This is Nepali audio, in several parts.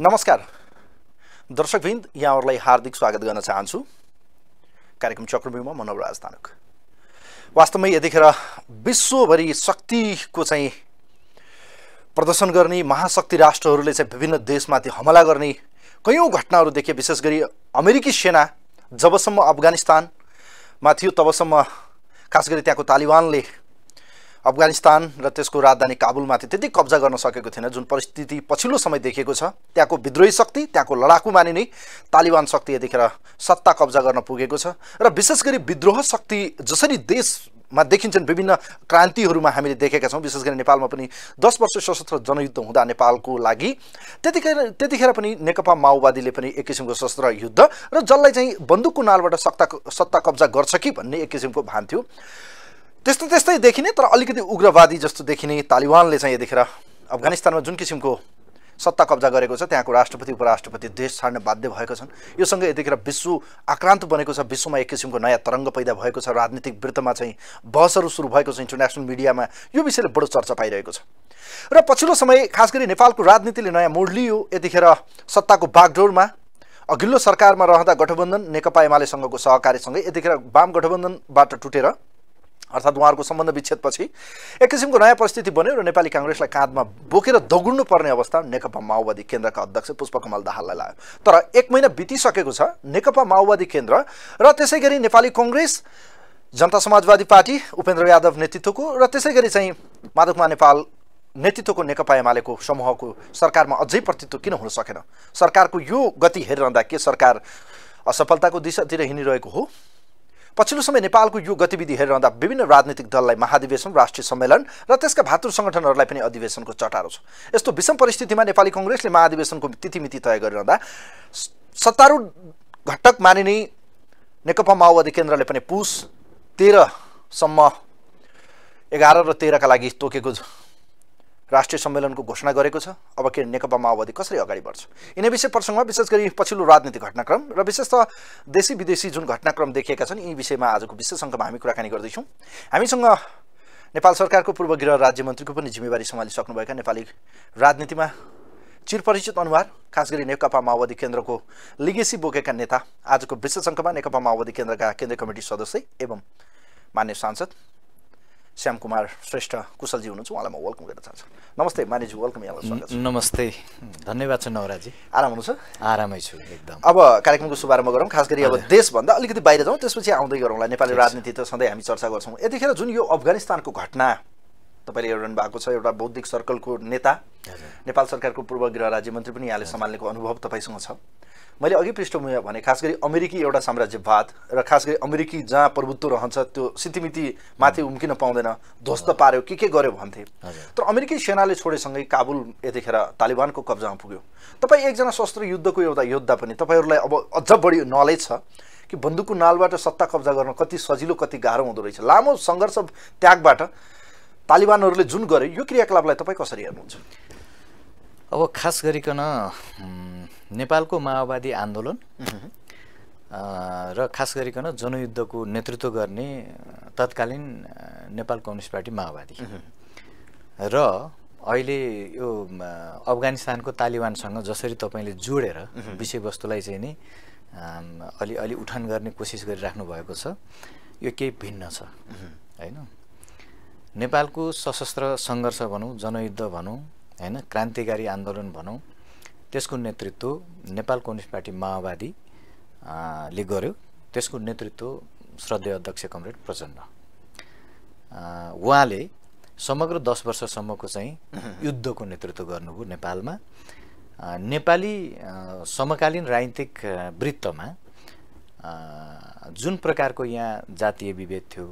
नमस्कार। दर्शकवृन्द यहाँहरूलाई हार्दिक स्वागत गर्न चाहन्छु। कार्यक्रम चक्रव्यूहमा म नवराज तानुक वास्तवमै यतिखेर विश्वभरि शक्तिको चाहिँ प्रदर्शन गर्ने महाशक्ति राष्ट्रहरूले चाहिँ विभिन्न देशमाथि हमला गर्ने कैयौँ घटनाहरू देखे विशेष गरी अमेरिकी सेना जबसम्म अफगानिस्तानमा थियो तबसम्म खास गरी त्यहाँको तालिबानले अफगानिस्तान र त्यसको राजधानी काबुलमाथि त्यति कब्जा गर्न सकेको थिएन जुन परिस्थिति पछिल्लो समय देखिएको छ। त्यहाँको विद्रोही शक्ति त्यहाँको लडाकु मानिने तालिबान शक्ति यतिखेर सत्ता कब्जा गर्न पुगेको छ। र विशेष गरी विद्रोह शक्ति जसरी देशमा देखिन्छन् विभिन्न क्रान्तिहरूमा हामीले देखेका छौँ। विशेष गरी नेपालमा पनि दस वर्ष सशस्त्र जनयुद्ध हुँदा नेपालको लागि त्यतिखेर त्यतिखेर पनि नेकपा माओवादीले पनि एक किसिमको सशस्त्र युद्ध र जसलाई चाहिँ बन्दुकको नालबाट सत्ता सत्ता कब्जा गर्छ कि भन्ने एक किसिमको भान थियो। त्यस्तो त्यस्तै देखिने तर अलिकति उग्रवादी जस्तो देखिने तालिबानले चाहिँ यतिखेर अफगानिस्तानमा जुन किसिमको सत्ता कब्जा गरेको छ त्यहाँको राष्ट्रपति उपराष्ट्रपति देश छाड्न बाध्य भएको छन्। यो सँगै यतिखेर विश्व आक्रान्त बनेको छ विश्वमा एक किसिमको नयाँ तरङ्ग पैदा भएको छ राजनीतिक वृत्तमा चाहिँ बहसहरू सुरु भएको छ इन्टरनेसनल मिडियामा। यो विषयले बडो चर्चा पाइरहेको छ। र पछिल्लो समय खास गरी नेपालको राजनीतिले नयाँ मोड लियो यतिखेर सत्ताको बागडोरमा अघिल्लो सरकारमा रहँदा गठबन्धन नेकपा एमालेसँगको सहकारीसँगै यतिखेर वाम गठबन्धनबाट टुटेर अर्थात् उहाँहरूको सम्बन्ध विच्छेदपछि एक किसिमको नयाँ परिस्थिति बन्यो र नेपाली काङ्ग्रेसलाई काँधमा बोकेर दगुड्नु पर्ने अवस्था नेकपा माओवादी केन्द्रका अध्यक्ष पुष्पकमल दाहाललाई लाग्यो। तर एक महिना बितिसकेको छ नेकपा माओवादी केन्द्र र त्यसै गरी नेपाली कङ्ग्रेस जनता समाजवादी पार्टी उपेन्द्र यादव नेतृत्वको र त्यसै गरी चाहिँ माधवकुमार नेपाल नेतृत्वको नेकपा एमालेको समूहको सरकारमा अझै प्रतित्व किन हुन सकेन? सरकारको यो गति हेरिरहँदा के सरकार असफलताको दिशातिर हिँडिरहेको हो? पछिल्लो समय नेपालको यो गतिविधि हेरिरहँदा विभिन्न राजनीतिक दललाई महाधिवेशन राष्ट्रिय सम्मेलन र त्यसका भातृ सङ्गठनहरूलाई पनि अधिवेशनको चटारो छ। यस्तो विषम परिस्थितिमा नेपाली कङ्ग्रेसले महाधिवेशनको तिथिमिति तय गरिरहँदा सत्तारूढ घटक मानिने नेकपा माओवादी केन्द्रले पनि पुस तेह्रसम्म एघार र तेह्रका लागि तोकेको राष्ट्रिय सम्मेलनको घोषणा गरेको छ। अब के नेकपा माओवादी कसरी अगाडि बढ्छ? यिनै विषय प्रसङ्गमा विशेष गरी पछिल्लो राजनीतिक घटनाक्रम र विशेषतः देशी विदेशी जुन घटनाक्रम देखिएका छन् यी विषयमा आजको विशेष अङ्कमा हामी कुराकानी गर्दैछौँ। हामीसँग नेपाल सरकारको पूर्व गृह राज्यमन्त्रीको पनि जिम्मेवारी सम्हालिसक्नुभएका नेपाली राजनीतिमा चिरपरिचित अनुहार खास गरी नेकपा माओवादी केन्द्रको लिगेसी बोकेका नेता आजको विशेष अङ्कमा नेकपा माओवादी केन्द्रका केन्द्रीय कमिटी सदस्य एवं मान्य सांसद श्याम कुमार श्रेष्ठ कुशलजी हुनुहुन्छ उहाँलाई म वेलकम गर्न चाहन्छु। नमस्ते मानिजी वेलकम यहाँलाई स्वागत नमस्ते धन्यवाद छ नवराजी। आराम हुनुहुन्छ? आरामै छु एकदम। अब कार्यक्रमको शुभारम्भ गरौँ खास गरी अब देशभन्दा अलिकति बाहिर जाउँ त्यसपछि आउँदै गरौँला। नेपाली राजनीति त सधैँ हामी चर्चा गर्छौँ। यतिखेर जुन यो अफगानिस्तानको घटना तपाईँले हेरिरहनु भएको छ एउटा बौद्धिक सर्कलको नेता नेपाल सरकारको पूर्व गृह राज्यमन्त्री पनि यहाँले सम्हाल्नेको अनुभव तपाईँसँग छ। मैले अघि पृष्ठभूमिमा भने खास गरी अमेरिकी एउटा साम्राज्यवाद र खास गरी अमेरिकी जहाँ प्रभुत्व रहन्छ त्यो सितिमिति माथि उम्किन पाउँदैन ध्वस्त पार्यो के के गर्यो भन्थे। तर अमेरिकी सेनाले छोडेसँगै काबुल यतिखेर तालिबानको कब्जामा पुग्यो। तपाईँ एकजना शस्त्र युद्धको एउटा योद्धा पनि तपाईँहरूलाई अब अझ बढी नलेज छ कि बन्दुकको नालबाट सत्ता कब्जा गर्न कति सजिलो कति गाह्रो हुँदो रहेछ। लामो सङ्घर्ष त्यागबाट तालिबानहरूले जुन गर्यो यो क्रियाकलापलाई तपाईँ कसरी हेर्नुहुन्छ? अब खास गरिकन नेपालको माओवादी आन्दोलन र खास गरिकन जनयुद्धको नेतृत्व गर्ने तत्कालीन नेपाल कम्युनिस्ट पार्टी माओवादी। र अहिले यो अफगानिस्तानको तालिबानसँग जसरी तपाईँले जोडेर विषयवस्तुलाई चाहिँ नि अलि अलि उठान गर्ने कोसिस गरिराख्नु भएको छ यो केही भिन्न छ। होइन? नेपालको सशस्त्र सङ्घर्ष भनौँ जनयुद्ध भनौँ होइन क्रान्तिकारी आन्दोलन भनौँ त्यसको नेतृत्व नेपाल कम्युनिस्ट पार्टी माओवादी ले गर्यो। त्यसको नेतृत्व श्रद्धेय अध्यक्ष कमरेड प्रचण्ड। उहाँले समग्र दस वर्षसम्मको चाहिँ युद्धको नेतृत्व गर्नुभयो नेपालमा। नेपाली समकालीन राजनीतिक वृत्तमा जुन प्रकारको यहाँ जातीय विभेद थियो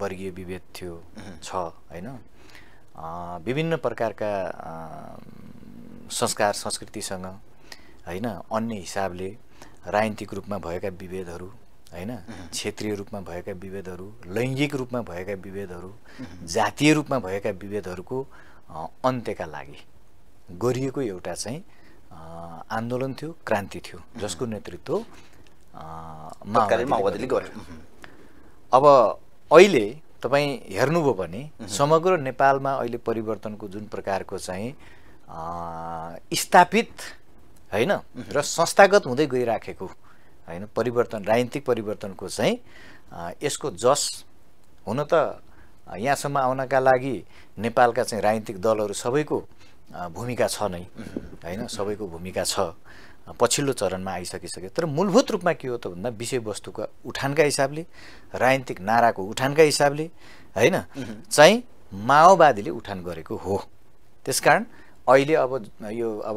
वर्गीय विभेद थियो छ होइन? विभिन्न प्रकारका संस्कार संस्कृतिसँग होइन अन्य हिसाबले राजनीतिक रूपमा भएका विभेदहरू होइन क्षेत्रीय रूपमा भएका विभेदहरू लैङ्गिक रूपमा भएका विभेदहरू जातीय रूपमा भएका विभेदहरूको अन्त्यका लागि गरिएको एउटा चाहिँ आन्दोलन थियो क्रान्ति थियो जसको नेतृत्व माओवादीले गर्यो अब अहिले तपाईँ हेर्नुभयो भने समग्र नेपालमा अहिले परिवर्तनको जुन प्रकारको चाहिँ स्थापित होइन र संस्थागत हुँदै गइराखेको होइन परिवर्तन राजनीतिक परिवर्तनको चाहिँ यसको जस हुन त यहाँसम्म आउनका लागि नेपालका चाहिँ राजनीतिक दलहरू सबैको भूमिका छ नै होइन सबैको भूमिका छ। पछिल्लो चरणमा आइसकिसक्यो तर मूलभूत रूपमा के हो त भन्दा विषयवस्तुका उठानका हिसाबले राजनीतिक नाराको उठानका हिसाबले होइन चाहिँ माओवादीले उठान गरेको हो। त्यसकारण अहिले अब यो अब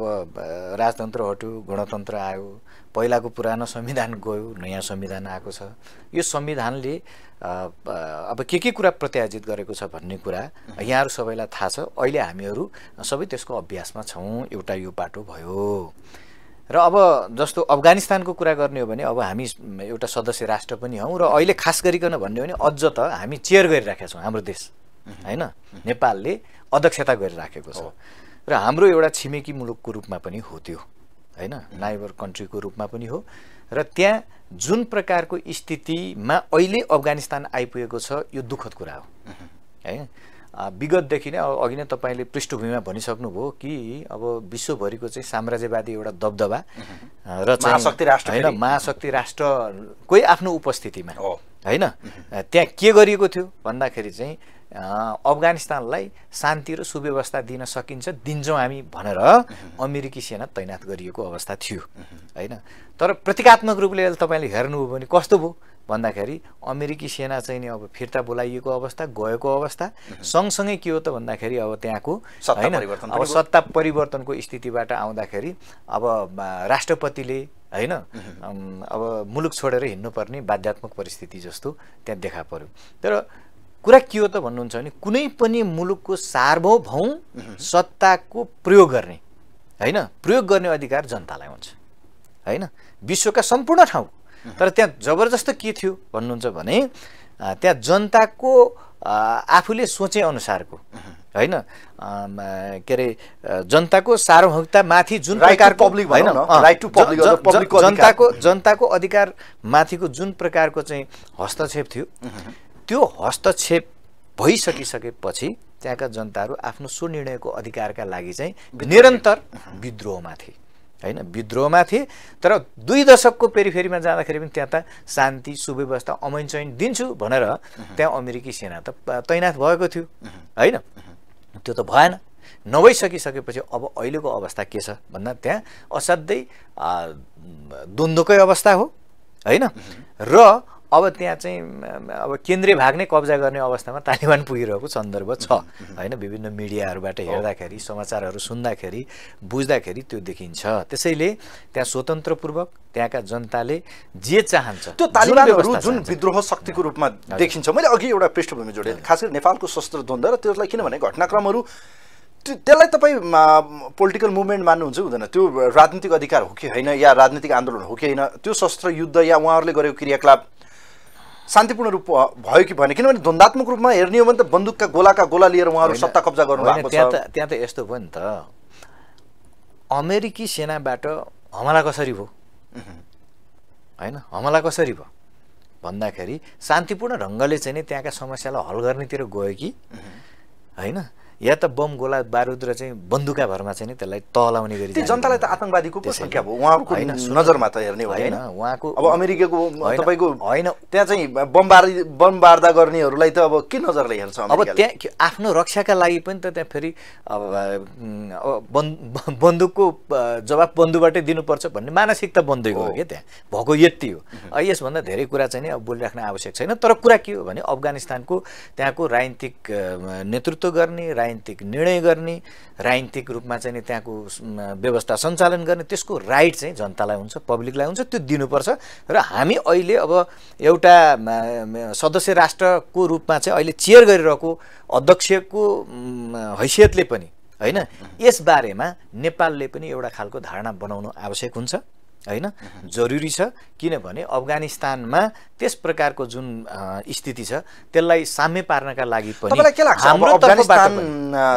राजतन्त्र हट्यो गणतन्त्र आयो पहिलाको पुरानो संविधान गयो नयाँ संविधान आएको छ। यो संविधानले अब के के कुरा प्रत्याजित गरेको छ भन्ने कुरा यहाँहरू सबैलाई थाहा छ। अहिले हामीहरू सबै त्यसको अभ्यासमा छौँ। एउटा यो बाटो भयो। र अब जस्तो अफगानिस्तानको कुरा गर्ने हो भने अब हामी एउटा सदस्य राष्ट्र पनि हौँ र अहिले खास गरिकन भन्ने हो भने अझ त हामी चेयर गरिराखेका छौँ हाम्रो देश। होइन? नेपालले अध्यक्षता गरिराखेको छ। र हाम्रो एउटा छिमेकी मुलुकको रूपमा पनि हो त्यो होइन? नाइबर कन्ट्रीको रूपमा पनि हो। र त्यहाँ जुन प्रकारको स्थितिमा अहिले अफगानिस्तान आइपुगेको छ यो दुःखद कुरा हो। है अ, विगतदेखि नै अब अघि नै तपाईँले पृष्ठभूमिमा भनिसक्नुभयो कि अब विश्वभरिको चाहिँ साम्राज्यवादी एउटा दबदबा र महाशक्ति राष्ट्र होइन। महाशक्ति राष्ट्रकै आफ्नो उपस्थितिमा। होइन? त्यहाँ के गरिएको थियो भन्दाखेरि चाहिँ अफगानिस्तानलाई शान्ति र सुव्यवस्था दिन सकिन्छ। दिन्छौँ हामी भनेर अमेरिकी सेना तैनात गरिएको अवस्था थियो होइन? तर प्रतीकात्मक रूपले तपाईँले हेर्नुभयो भने कस्तो भयो? भन्दाखेरि अमेरिकी सेना चाहिँ नि अब फिर्ता बोलाइएको अवस्था गएको अवस्था सँगसँगै के हो त भन्दाखेरि अब त्यहाँको होइन? अब। सत्ता परिवर्तनको स्थितिबाट आउँदाखेरि अब राष्ट्रपतिले होइन? अब मुलुक छोडेर हिँड्नुपर्ने बाध्यात्मक परिस्थिति जस्तो त्यहाँ देखा पर्यो। तर कुरा के हो त भन्नुहुन्छ भने कुनै पनि मुलुकको सार्वभौम सत्ताको प्रयोग गर्ने होइन? प्रयोग गर्ने अधिकार जनतालाई हुन्छ होइन? विश्वका सम्पूर्ण ठाउँ। तर त्यहाँ जबरजस्त के थियो भन्नुहुन्छ भने त्यहाँ जनताको आफूले सोचे अनुसारको होइन? के अरे जनताको सार्वभौमिकतामाथि जुन प्रकारको भनौँ होइन। जनताको जनताको अधिकार। माथिको जुन प्रकारको चाहिँ हस्तक्षेप थियो त्यो हस्तक्षेप भइसकिसकेपछि त्यहाँका जनताहरू आफ्नो स्वनिर्णयको अधिकारका लागि चाहिँ निरन्तर विद्रोहमा थिए। होइन विद्रोहमा थिए। तर दुई दशकको पेरिफेरीमा जाँदाखेरि पनि त्यहाँ त शान्ति सुव्यवस्था अमैन चैन दिन्छु भनेर त्यहाँ अमेरिकी सेना त तैनात भएको थियो। होइन? त्यो त भएन। नभइसकिसकेपछि अब अहिलेको अवस्था के छ भन्दा त्यहाँ असाध्यै द्वन्द्वकै अवस्था हो। होइन? र अब त्यहाँ चाहिँ अब केन्द्रीय भाग नै कब्जा गर्ने अवस्थामा तालिबान पुगिरहेको सन्दर्भ छ। होइन विभिन्न मिडियाहरूबाट हेर्दाखेरि समाचारहरू सुन्दाखेरि बुझ्दाखेरि त्यो देखिन्छ। त्यसैले त्यहाँ स्वतन्त्रपूर्वक त्यहाँका जनताले जे चाहन्छ त्यो तालिबानहरू जुन विद्रोह शक्तिको रूपमा देखिन्छ। मैले अघि एउटा पृष्ठभूमि जोडेँ। खास गरी नेपालको सशस्त्र द्वन्द्व र त्यसलाई किनभने घटनाक्रमहरू त्यो त्यसलाई तपाईँ पोलिटिकल मुभमेन्ट मान्नुहुन्छ हुँदैन? त्यो राजनीतिक अधिकार हो कि होइन या राजनीतिक आन्दोलन हो कि होइन? त्यो शस्त्र युद्ध या उहाँहरूले गरेको क्रियाकलाप शान्तिपूर्ण रूप भयो कि भएन? किनभने द्वन्दात्मक रूपमा हेर्ने हो भने त बन्दुकका गोलाका गोला लिएर उहाँहरू सत्ता कब्जा गर्नु भएको त्यहाँ छ। त त्यहाँ त यस्तो भयो नि त। अमेरिकी सेनाबाट हमला कसरी भयो? होइन हमला कसरी भयो? भन्दाखेरि शान्तिपूर्ण ढङ्गले चाहिँ नि त्यहाँका समस्यालाई हल गर्नेतिर गयो कि। होइन? या त बम गोला बारुद र चाहिँ बन्दुका भरमा चाहिँ नि त्यसलाई तलाउने गरी जनतालाई त। आतङ्कवादीको पो संख्या भयो सुन्नु- नजरमा त हेर्ने हो होइन, उहाँको अब अमेरिकाको तपाईँको होइन। त्यहाँ चाहिँ बमबारी बमबार्दा गर्नेहरूलाई त अब के नजरले हेर्छ अब? त्यहाँ आफ्नो रक्षाका लागि पनि त त्यहाँ फेरि अब बन्दुकको जवाब बन्दुकबाटै दिनुपर्छ भन्ने मानसिकता बन्दै गयो क्या त्यहाँ। भएको यति हो। यसभन्दा धेरै कुरा चाहिँ नि अब बोलिराख्न आवश्यक छैन। तर कुरा के हो भने अफगानिस्तानको त्यहाँको राजनीतिक नेतृत्व गर्ने राजनीतिक निर्णय गर्ने राजनीतिक रूपमा चाहिँ नि त्यहाँको व्यवस्था सञ्चालन गर्ने त्यसको राइट चाहिँ जनतालाई हुन्छ पब्लिकलाई हुन्छ त्यो दिनुपर्छ। र हामी अहिले अब एउटा सदस्य राष्ट्रको रूपमा चाहिँ अहिले चेयर गरिरहेको अध्यक्षको हैसियतले पनि होइन? यसबारेमा नेपालले पनि एउटा खालको धारणा बनाउनु आवश्यक हुन्छ। होइन? जरुरी छ किनभने अफगानिस्तानमा त्यस प्रकारको जुन स्थिति छ त्यसलाई साम्य पार्नका लागि पनि के लाग्छ? हाम्रो अफगानिस्तान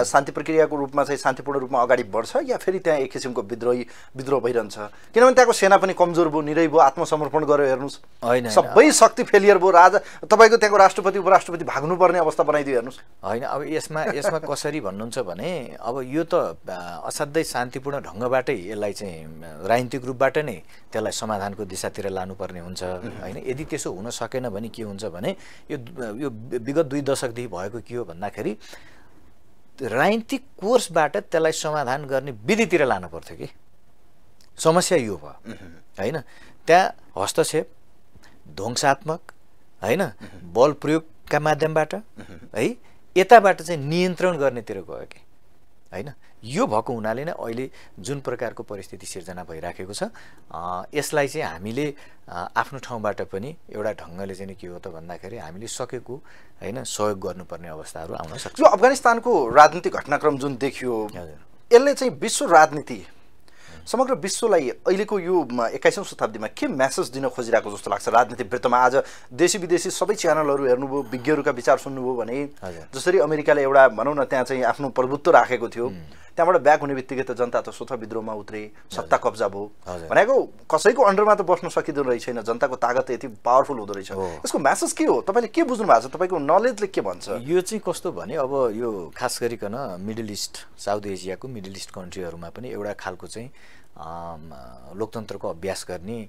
शान्ति प्रक्रियाको रूपमा चाहिँ शान्तिपूर्ण रूपमा अगाडि बढ्छ या फेरि त्यहाँ एक किसिमको विद्रोही विद्रोह भइरहन्छ? किनभने त्यहाँको सेना पनि कमजोर भयो निरै भयो आत्मसमर्पण गरेर हेर्नुहोस्। होइन। सबै शक्ति फेलियर भयो राजा तपाईँको त्यहाँको राष्ट्रपति उपराष्ट्रपति भाग्नुपर्ने अवस्था बनाइदियो हेर्नुहोस्। होइन अब यसमा यसमा कसरी भन्नुहुन्छ भने अब यो त असाध्यै शान्तिपूर्ण ढङ्गबाटै यसलाई चाहिँ राजनीतिक रूपबाट नै त्यसलाई समाधानको दिशातिर लानुपर्ने हुन्छ होइन? यदि त्यसो हुन सकेन भने के हुन्छ भने यो यो विगत दुई दशकदेखि भएको के हो भन्दाखेरि राजनीतिक कोर्सबाट त्यसलाई समाधान गर्ने विधितिर लानु पर्थ्यो कि? समस्या यो भयो होइन? त्यहाँ हस्तक्षेप ध्वंसात्मक होइन? बल प्रयोगका माध्यमबाट है? यताबाट चाहिँ नियन्त्रण गर्नेतिर गयो कि होइन? यो भएको हुनाले नै अहिले जुन प्रकारको परिस्थिति सिर्जना भइराखेको छ यसलाई चाहिँ हामीले आफ्नो ठाउँबाट पनि एउटा ढङ्गले चाहिँ के हो त भन्दाखेरि हामीले सकेको होइन सहयोग गर्नुपर्ने अवस्थाहरू आउन सक्छ अफगानिस्तानको राजनीतिक घटनाक्रम जुन देखियो। यसले चाहिँ विश्व राजनीति समग्र विश्वलाई अहिलेको यो एक्काइसौँ शताब्दीमा के म्यासेज दिन खोजिरहेको जस्तो लाग्छ? राजनीतिक वृत्तमा आज देशी विदेशी सबै च्यानलहरू हेर्नुभयो विज्ञहरूका विचार सुन्नुभयो भने। जसरी अमेरिकाले एउटा भनौँ न त्यहाँ चाहिँ आफ्नो प्रभुत्व राखेको थियो। त्यहाँबाट ब्याक हुने बित्तिकै त जनता त स्वतः विद्रोहमा उत्रे सत्ता कब्जा भयो। भनेको कसैको अन्डरमा त बस्न सकिँदो रहेछ छैन जनताको तागत यति पावरफुल हुँदो रहेछ। यसको म्यासेज के हो? तपाईँले के बुझ्नु भएको छ? तपाईँको नलेजले के भन्छ? यो चाहिँ कस्तो भने अब यो खास गरिकन मिडल इस्ट साउथ एसियाको मिडल इस्ट कन्ट्रीहरूमा पनि एउटा खालको चाहिँ लोकतन्त्रको अभ्यास गर्ने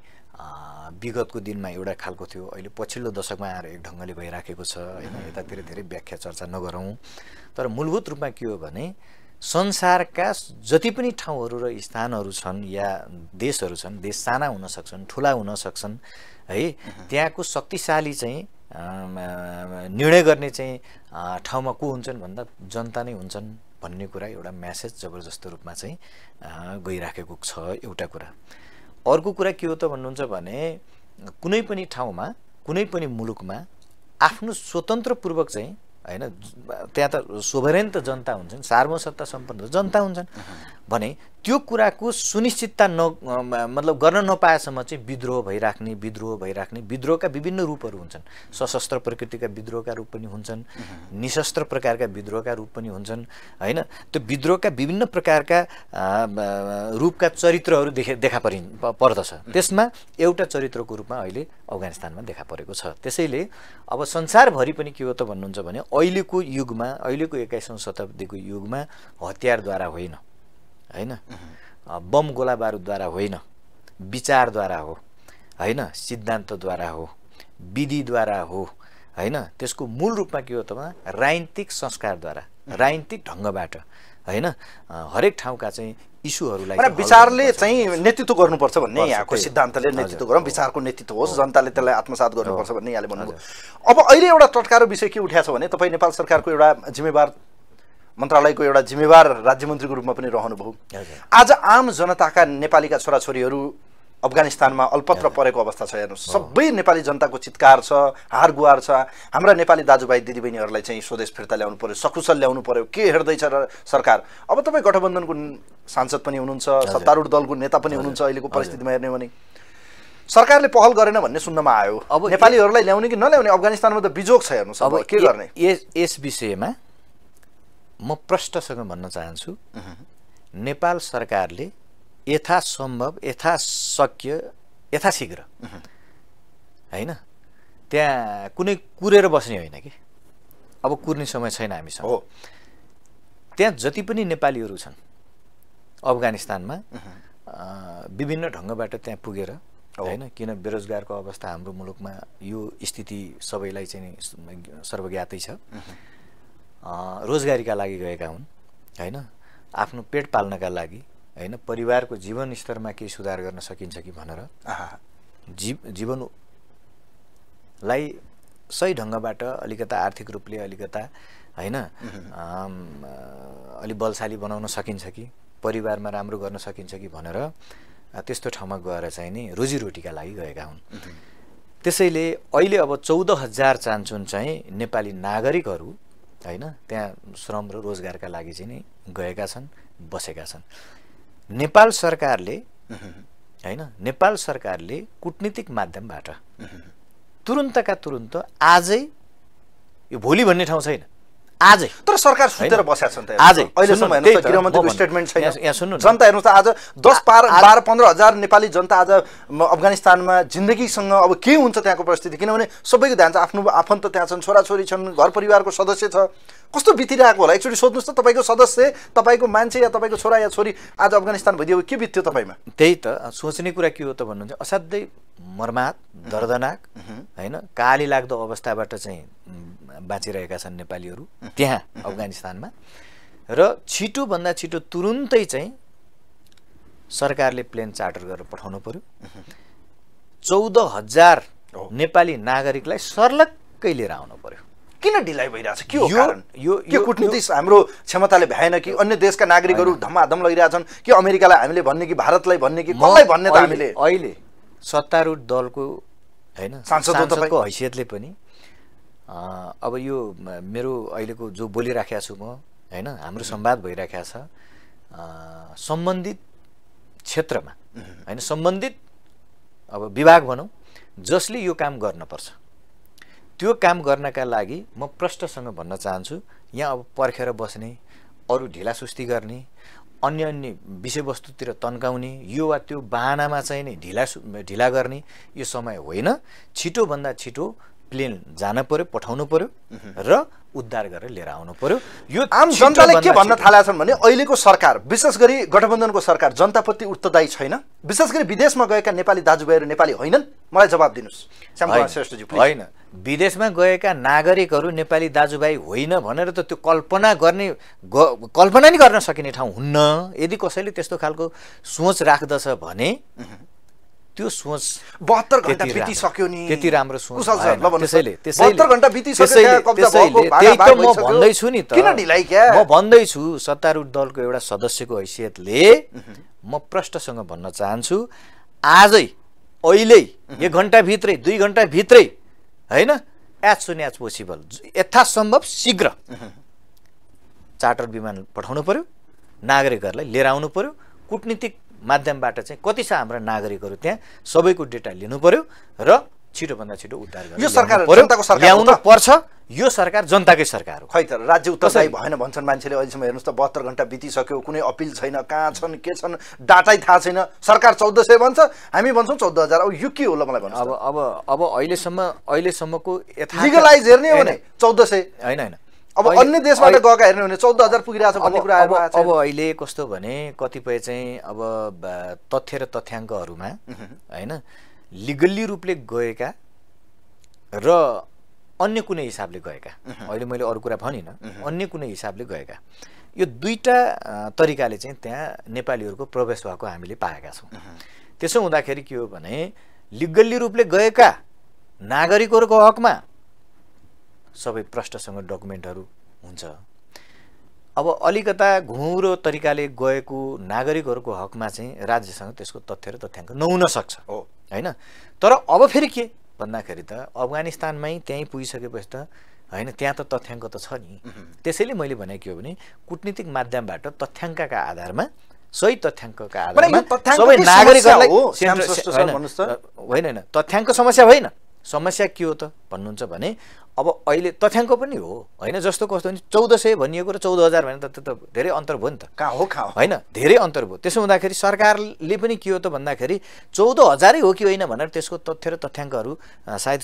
विगतको दिनमा एउटा खालको थियो। अहिले पछिल्लो दशकमा आएर एक ढङ्गले भइराखेको छ। होइन यतातिर धेरै व्याख्या चर्चा नगरौँ। तर मूलभूत रूपमा के हो भने संसारका जति पनि ठाउँहरू र स्थानहरू छन् या देशहरू छन् देश साना हुन सक्छन् ठुला हुन सक्छन् है त्यहाँको शक्तिशाली चाहिँ निर्णय गर्ने चाहिँ ठाउँमा को हुन्छन् भन्दा जनता नै हुन्छन् भन्ने कुरा एउटा म्यासेज जबरजस्त रूपमा चाहिँ गइराखेको छ एउटा कुरा। अर्को कुरा के हो त भन्नुहुन्छ भने कुनै पनि ठाउँमा कुनै पनि मुलुकमा आफ्नो स्वतन्त्रपूर्वक चाहिँ होइन त्यहाँ त सोभरेन त जनता हुन्छन् सार्वसत्ता सम्पन्न जनता हुन्छन्। भने त्यो कुराको सुनिश्चितता न मतलब गर्न नपाएसम्म चाहिँ विद्रोह भइराख्ने विद्रोह भइराख्ने विद्रोहका विभिन्न रूपहरू हुन्छन्। सशस्त्र प्रकृतिका विद्रोहका रूप पनि हुन्छन् निशस्त्र प्रकारका विद्रोहका रूप पनि हुन्छन् होइन? त्यो विद्रोहका विभिन्न प्रकारका रूपका चरित्रहरू देखे देखा परि पर्दछ। त्यसमा एउटा चरित्रको रूपमा अहिले अफगानिस्तानमा देखा परेको छ। त्यसैले अब संसारभरि पनि के हो त भन्नुहुन्छ भने अहिलेको युगमा अहिलेको एक्काइसौँ शताब्दीको युगमा हतियारद्वारा होइन। होइन? बम गोला बारुदद्वारा होइन विचारद्वारा हो होइन? सिद्धान्तद्वारा हो विधिद्वारा हो होइन? त्यसको मूल रूपमा के हो त भन्दा राजनीतिक संस्कारद्वारा राजनीतिक ढङ्गबाट होइन? हरेक ठाउँका चाहिँ इस्युहरूलाई विचारले। चाहिँ नेतृत्व गर्नुपर्छ भन्ने यहाँको। सिद्धान्तले नेतृत्व गरौँ। विचारको नेतृत्व होस् जनताले त्यसलाई आत्मसात गर्नुपर्छ। भन्ने यहाँले भन्नुभयो। अब अहिले एउटा टटकारो विषय के उठाएको छ भने तपाईँ नेपाल सरकारको एउटा जिम्मेवार मन्त्रालयको एउटा जिम्मेवार राज्य मन्त्रीको रूपमा पनि रहनुभयो। आज आम जनताका नेपालीका छोराछोरीहरू अफगानिस्तानमा अल्पत्र परेको अवस्था छ हेर्नुहोस्। सबै नेपाली जनताको चित्कार छ हार गुहार छ। हाम्रा नेपाली दाजुभाइ दिदीबहिनीहरूलाई चाहिँ स्वदेश फिर्ता ल्याउनु पर्यो सकुशल ल्याउनु पर्यो के हेर्दैछ र सरकार? अब तपाईँ गठबन्धनको सांसद पनि हुनुहुन्छ सत्तारूढ दलको नेता पनि हुनुहुन्छ अहिलेको परिस्थितिमा हेर्ने भने। सरकारले पहल गरेन भन्ने सुन्नमा आयो। अब नेपालीहरूलाई ल्याउने कि नल्याउने अफगानिस्तानमा त बिजोग छ हेर्नुहोस् अब के गर्ने? यस विषयमा म प्रष्टसँग भन्न चाहन्छु नेपाल सरकारले यथासम्भव यथाशक्य यथाशीघ्र होइन त्यहाँ कुनै कुरेर बस्ने होइन कि? अब कुर्ने समय छैन हामीसँग। हो। त्यहाँ जति पनि नेपालीहरू छन् अफगानिस्तानमा विभिन्न ढङ्गबाट त्यहाँ पुगेर। होइन किन बेरोजगारको अवस्था हाम्रो मुलुकमा यो स्थिति सबैलाई चाहिँ सर्वज्ञातै छ। रोजगारीका लागि गएका हुन् होइन? आफ्नो पेट पाल्नका लागि होइन? परिवारको जीवन स्तरमा केही सुधार गर्न सकिन्छ कि भनेर आहा। जी जीवनलाई सही ढङ्गबाट अलिकता आर्थिक रूपले अलिकता होइन? अलि बलशाली बनाउन सकिन्छ कि? परिवारमा राम्रो गर्न सकिन्छ कि भनेर त्यस्तो ठाउँमा गएर चाहिँ नि रोजीरोटीका लागि गएका हुन्। त्यसैले अहिले अब चौध हजार चान्चुन चाहिँ नेपाली नागरिकहरू होइन? त्यहाँ श्रम र रोजगारका लागि चाहिँ नि गएका छन् बसेका छन्। नेपाल सरकारले होइन? नेपाल सरकारले कुटनीतिक माध्यमबाट तुरुन्तका तुरुन्त आजै यो भोलि भन्ने ठाउँ छैन। आजै। तर सरकार सुतेर। बसेको छ नि त आजै। अहिलेसम्म हेर्नुहोस् गृहमन्त्रीको। स्टेटमेन्ट छैन। यहाँ- सुन्नु। जनता हेर्नुहोस् त आज दस बाह्र बाह्र पन्ध्र हजार नेपाली जनता आज अफगानिस्तानमा जिन्दगीसँग अब के हुन्छ त्यहाँको परिस्थिति? किनभने सबैको ध्यान छ आफ्नो आफन्त त्यहाँ छन् छोराछोरी छन् घर परिवारको सदस्य छ। कस्तो बितिरहेको होला? एकचोटि सोध्नुहोस् त तपाईँको सदस्य तपाईँको मान्छे या तपाईँको छोरा या छोरी आज अफगानिस्तान भइदियो के बित्थ्यो तपाईँमा? त्यही त। सोच्ने कुरा के हो त भन्नुहुन्छ? असाध्यै मर्मात दर्दनाक होइन? काली लाग्दो अवस्थाबाट चाहिँ बाँचिरहेका छन् नेपालीहरू त्यहाँ अफगानिस्तानमा। र छिटोभन्दा छिटो तुरुन्तै चाहिँ सरकारले प्लेन चार्टर गरेर पठाउनु पर्यो। चौध हजार। नेपाली नागरिकलाई सर्लक्कै लिएर आउनु पर्यो। किन ढिलाइ भइरहेछ? के हो यो- कारण? यो- के कुटनीतिक हाम्रो क्षमताले भ्याएन कि अन्य देशका नागरिकहरू धमाधम लगिरहेछन् कि अमेरिकालाई हामीले भन्ने कि भारतलाई भन्ने कि म कसलाई भन्ने त हामीले? अहिले सत्तारूढ दलको होइन? सांसदको हैसियतले पनि अब यो मेरो अहिलेको जो बोलिराखेको छु म होइन हाम्रो संवाद भइराखेको छ सम्बन्धित क्षेत्रमा होइन सम्बन्धित अब विभाग भनौँ जसले यो काम गर्नपर्छ। त्यो काम गर्नका लागि म प्रष्टसँग भन्न चाहन्छु यहाँ अब पर्खेर बस्ने अरू ढिलासुस्ती गर्ने अन्य अन्य विषयवस्तुतिर तन्काउने यो वा त्यो बाहनामा चाहिँ नि ढिला ढिला गर्ने यो समय होइन। छिटोभन्दा छिटो प्लेन जान पर्यो पठाउनु पर्यो र उद्धार गरेर लिएर आउनु पर्यो यो आम जनताले के भन्न थालेका छन् भने अहिलेको सरकार विशेष गरी गठबन्धनको सरकार जनताप्रति उत्तरदायी छैन। विशेष गरी विदेशमा गएका नेपाली दाजुभाइहरू नेपाली होइनन्? मलाई जवाब दिनुहोस्। होइन, विदेशमा गएका नागरिकहरू नेपाली दाजुभाइ होइन भनेर त त्यो कल्पना गर्ने कल्पना नै गर्न सकिने ठाउँ हुन्न। यदि कसैले त्यस्तो खालको सोच राख्दछ भने त्यो सोच बहत्तर घन्टा बितिसक्यो नि त्यति राम्रो सोच। त्यसैले त्यसैले- त्यहाँ त म। भन्दैछु नि त किन ढिलाइ क्या? म भन्दैछु सत्तारूढ दलको एउटा सदस्यको हैसियतले म प्रष्टसँग भन्न चाहन्छु आजै अहिले एक घन्टाभित्रै दुई घन्टाभित्रै होइन एज सुन एज पोसिबल यथासम्भव शीघ्र चार्टर विमान पठाउनु पर्यो नागरिकहरूलाई लिएर आउनु पर्यो कुटनीतिक माध्यमबाट चाहिँ कति छ हाम्रा नागरिकहरू त्यहाँ? सबैको डेटा लिनु पर्यो र छिटोभन्दा छिटो उद्धार यो सरकार। जनताको सरकार हो ल्याउनु? पर्छ। यो सरकार जनताकै सरकार हो। खै त राज्य उत्तरदायी? भएन भन्छन् मान्छेले अहिलेसम्म हेर्नुहोस् त बहत्तर घन्टा बितिसक्यो कुनै अपिल छैन कहाँ छन् के छन् डाटै थाहा छैन। सरकार चौध सय भन्छ हामी भन्छौँ चौध हजार। अब यो के होला मलाई अब भन्नुहोस् अब अब अहिलेसम्म अहिलेसम्मको यथार्थ- लिगलाइज हेर्ने हो भने चौध सय। होइन होइन। अब अन्य देशबाट गएका हेर्ने भने चौध हजार पुगिरहेको छ भन्ने कुराहरू अब- अहिले कस्तो भने कतिपय चाहिँ अब तथ्य र तथ्याङ्कहरूमा होइन लिगल्ली रूपले गएका र अन्य कुनै हिसाबले गएका अहिले मैले अरू कुरा भनिनँ अन्य कुनै हिसाबले गएका। यो दुईटा अ, तरिकाले चाहिँ त्यहाँ नेपालीहरूको प्रवेश भएको हामीले पाएका छौँ। त्यसो हुँदाखेरि के हो भने लिगल्ली रूपले गएका नागरिकहरूको हकमा सबै प्रष्टसँग डकुमेन्टहरू हुन्छ। अब अलिकता घुम्रो तरिकाले गएको नागरिकहरूको हकमा चाहिँ राज्यसँग त्यसको तथ्य र तथ्याङ्क नहुन सक्छ। हो। होइन? तर अब फेरि के? भन्दाखेरि त अफगानिस्तानमै त्यहीँ पुगिसकेपछि त होइन त्यहाँ त तथ्याङ्क त छ नि। त्यसैले मैले भने के हो भने कुटनीतिक माध्यमबाट तथ्याङ्कका आधारमा सही तथ्याङ्कका आधारमा सबै नागरिकहरूलाई होइन होइन तथ्याङ्क समस्या होइन। समस्या के हो त? भन्नुहुन्छ भने अब अहिले तथ्याङ्क पनि हो। होइन जस्तो कस्तो भने चौध सय भनिएको र चौध हजार भने त त्यो त धेरै अन्तर भयो नि त। कहाँ हो कहाँ हो? होइन धेरै अन्तर भयो। त्यसो हुँदाखेरि सरकारले पनि के हो त भन्दाखेरि चौध हजारै हो कि होइन भनेर त्यसको तथ्य र तथ्याङ्कहरू सायद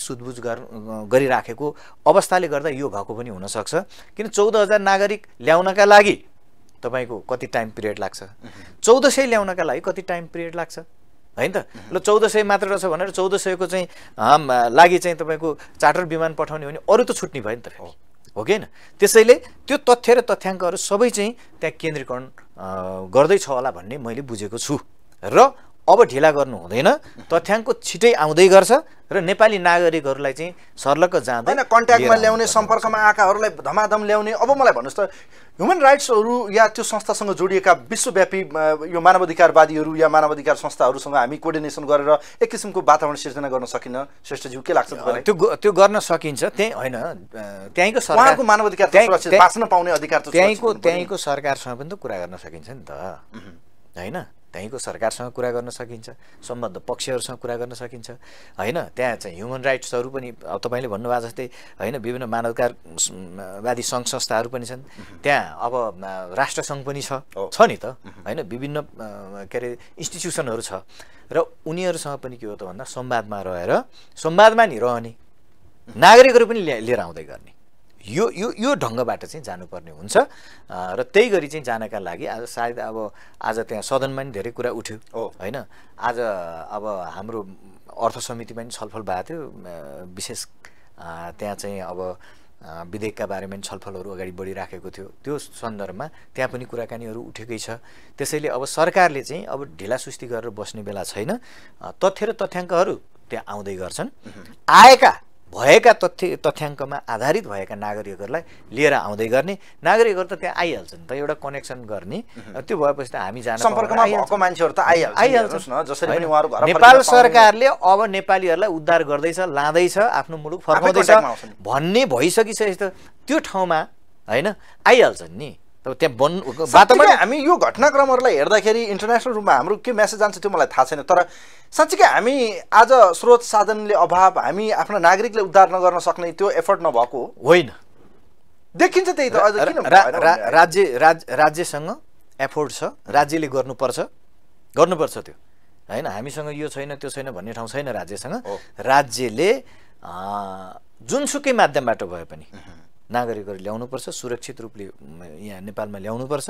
अ, गरिराखेको अवस्थाले गर्दा यो भएको पनि हुनसक्छ। किन चौध हजार नागरिक ल्याउनका लागि तपाईँको कति टाइम पिरियड लाग्छ? चौध सय ल्याउनका लागि कति टाइम पिरियड लाग्छ? होइन त? ल चौध सय मात्र रहेछ भनेर चौध सयको चाहिँ हाम लागि चाहिँ तपाईँको चार्टर विमान पठाउने हो भने अरू त छुट्ने भयो नि त हो। कि होइन? त्यसैले त्यो तथ्य र तथ्याङ्कहरू सबै चाहिँ त्यहाँ केन्द्रीकरण गर्दैछ होला भन्ने मैले बुझेको छु। र अब ढिला गर्नु हुँदैन तथ्याङ्क छिटै आउँदै गर्छ र नेपाली नागरिकहरूलाई चाहिँ सर्लक्क जाँदै होइन कन्ट्याक्टमा ल्याउने सम्पर्कमा आएकाहरूलाई धमाधम ल्याउने अब मलाई भन्नुहोस् त ह्युमन राइट्सहरू या त्यो संस्थासँग जोडिएका विश्वव्यापी यो मानवाधिकारवादीहरू या मानवाधिकार संस्थाहरूसँग हामी कोर्डिनेसन गरेर एक किसिमको वातावरण सिर्जना गर्न सकिन्न श्रेष्ठज्यू के लाग्छ तपाईँलाई? त्यो त्यो गर्न सकिन्छ। त्यही होइन त्यहीँको सरकार उहाँको मानवाधिकार बाँच्न पाउने अधिकार त्यहीँको। त्यहीँको सरकारसँग पनि त कुरा गर्न सकिन्छ नि त। होइन? त्यहीँको सरकारसँग कुरा गर्न सकिन्छ सम्बद्ध पक्षहरूसँग कुरा गर्न सकिन्छ। होइन? त्यहाँ चाहिँ ह्युमन राइट्सहरू पनि अब तपाईँले भन्नुभएको जस्तै होइन? विभिन्न मानवाधिकारवादी सङ्घ संस्थाहरू पनि छन्। त्यहाँ अब राष्ट्रसङ्घ पनि छ। छ नि त। होइन? विभिन्न के अरे इन्स्टिट्युसनहरू छ। र उनीहरूसँग पनि के हो त भन्दा संवादमा रहेर संवादमा नि रहने। नागरिकहरू पनि लिएर आउँदै गर्ने। यो यो यो ढङ्गबाट चाहिँ जानुपर्ने हुन्छ। र त्यही गरी चाहिँ जानका लागि आज सायद अब आज त्यहाँ सदनमा पनि धेरै कुरा उठ्यो हो। होइन? आज अब हाम्रो अर्थ समितिमा पनि छलफल भएको थियो। विशेष त्यहाँ चाहिँ अब विधेयकका बारेमा पनि छलफलहरू अगाडि बढिराखेको थियो। त्यो सन्दर्भमा त्यहाँ पनि कुराकानीहरू उठेकै छ। त्यसैले अब सरकारले चाहिँ अब ढिलासुस्ती गरेर बस्ने बेला छैन। तथ्य र तथ्याङ्कहरू त्यहाँ आउँदै गर्छन्। आएका भएका तथ्य तथ्याङ्कमा आधारित भएका नागरिकहरूलाई लिएर आउँदै गर्ने। नागरिकहरू त त्यहाँ आइहाल्छन् त एउटा कनेक्सन गर्ने। त्यो भएपछि त हामी जान सम्पर्कमा भएको मान्छेहरू त आइहाल्छ नि, आइहाल्छ हेर्नुहोस् न, जसरी पनि उहाँहरू नेपाल सरकारले अब नेपालीहरूलाई उद्धार गर्दैछ लाँदैछ आफ्नो मुलुक फर्काउँदैछ। भन्ने भइसकिसकेपछि त त्यो ठाउँमा होइन आइहाल्छन् नि। तब त्यहाँ बन वातावरण हामी यो घटनाक्रमहरूलाई हेर्दाखेरि इन्टरनेसनल रूपमा हाम्रो के मेसेज जान्छ त्यो मलाई थाहा छैन तर साँच्चीकै हामी आज स्रोत साधनले अभाव हामी आफ्ना नागरिकले उद्धार नगर्न सक्ने त्यो एफर्ट नभएको। होइन देखिन्छ त्यही त? राज्य राज राज्यसँग एफोर्ड छ राज्यले गर्नुपर्छ गर्नुपर्छ त्यो होइन हामीसँग यो छैन त्यो छैन भन्ने ठाउँ छैन राज्यसँग। राज्यले जुनसुकै माध्यमबाट भए पनि नागरिकहरू ल्याउनुपर्छ सुरक्षित रूपले यहाँ नेपालमा ल्याउनुपर्छ।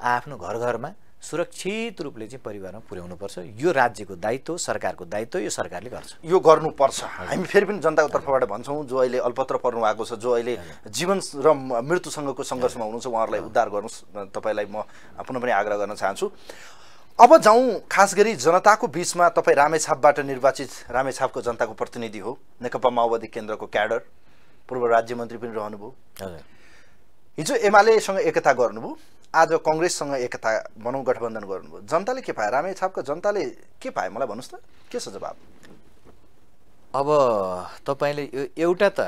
आफ्नो घर घरमा सुरक्षित रूपले चाहिँ परिवारमा पुर्याउनुपर्छ। यो राज्यको दायित्व सरकारको दायित्व यो सरकारले गर्छ। यो गर्नुपर्छ। हामी फेरि पनि जनताको तर्फबाट भन्छौँ जो अहिले अल्पत्र पर्नु भएको छ जो अहिले जीवन र मृत्युसँगको सङ्घर्षमा हुनुहुन्छ उहाँहरूलाई उद्धार गर्नुहोस्। तपाईँलाई म पुनः पनि आग्रह गर्न चाहन्छु। अब जाउँ खास गरी जनताको बिचमा तपाईँ रामेछापबाट निर्वाचित रामेछापको जनताको प्रतिनिधि हो नेकपा माओवादी केन्द्रको क्याडर। पूर्व राज्य मन्त्री पनि रहनुभयो हिजो एमालेसँग एकता गर्नुभयो आज कङ्ग्रेससँग एकता भनौँ गठबन्धन गर्नुभयो जनताले के पायो रामेछापको जनताले के पायो मलाई भन्नुहोस् त के छ जवाब अब तपाईँले यो एउटा त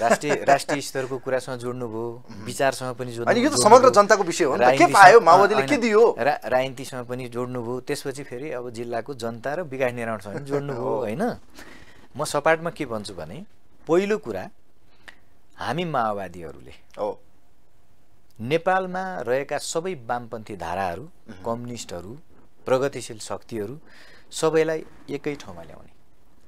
राष्ट्रिय राष्ट्रिय स्तरको कुरासँग जोड्नुभयो विचारसँग पनि जोड्नु यो त। समग्र जनताको विषय हो। के पायो? माओवादीले के दियो? रा राजनीतिसँग पनि जोड्नुभयो त्यसपछि फेरि अब जिल्लाको जनता र विकास निर्माणसँग पनि जोड्नुभयो। होइन म सपाटमा के भन्छु भने पहिलो कुरा हामी माओवादीहरूले। हो नेपालमा रहेका सबै वामपन्थी धाराहरू कम्युनिस्टहरू प्रगतिशील शक्तिहरू सबैलाई एकै ठाउँमा ल्याउने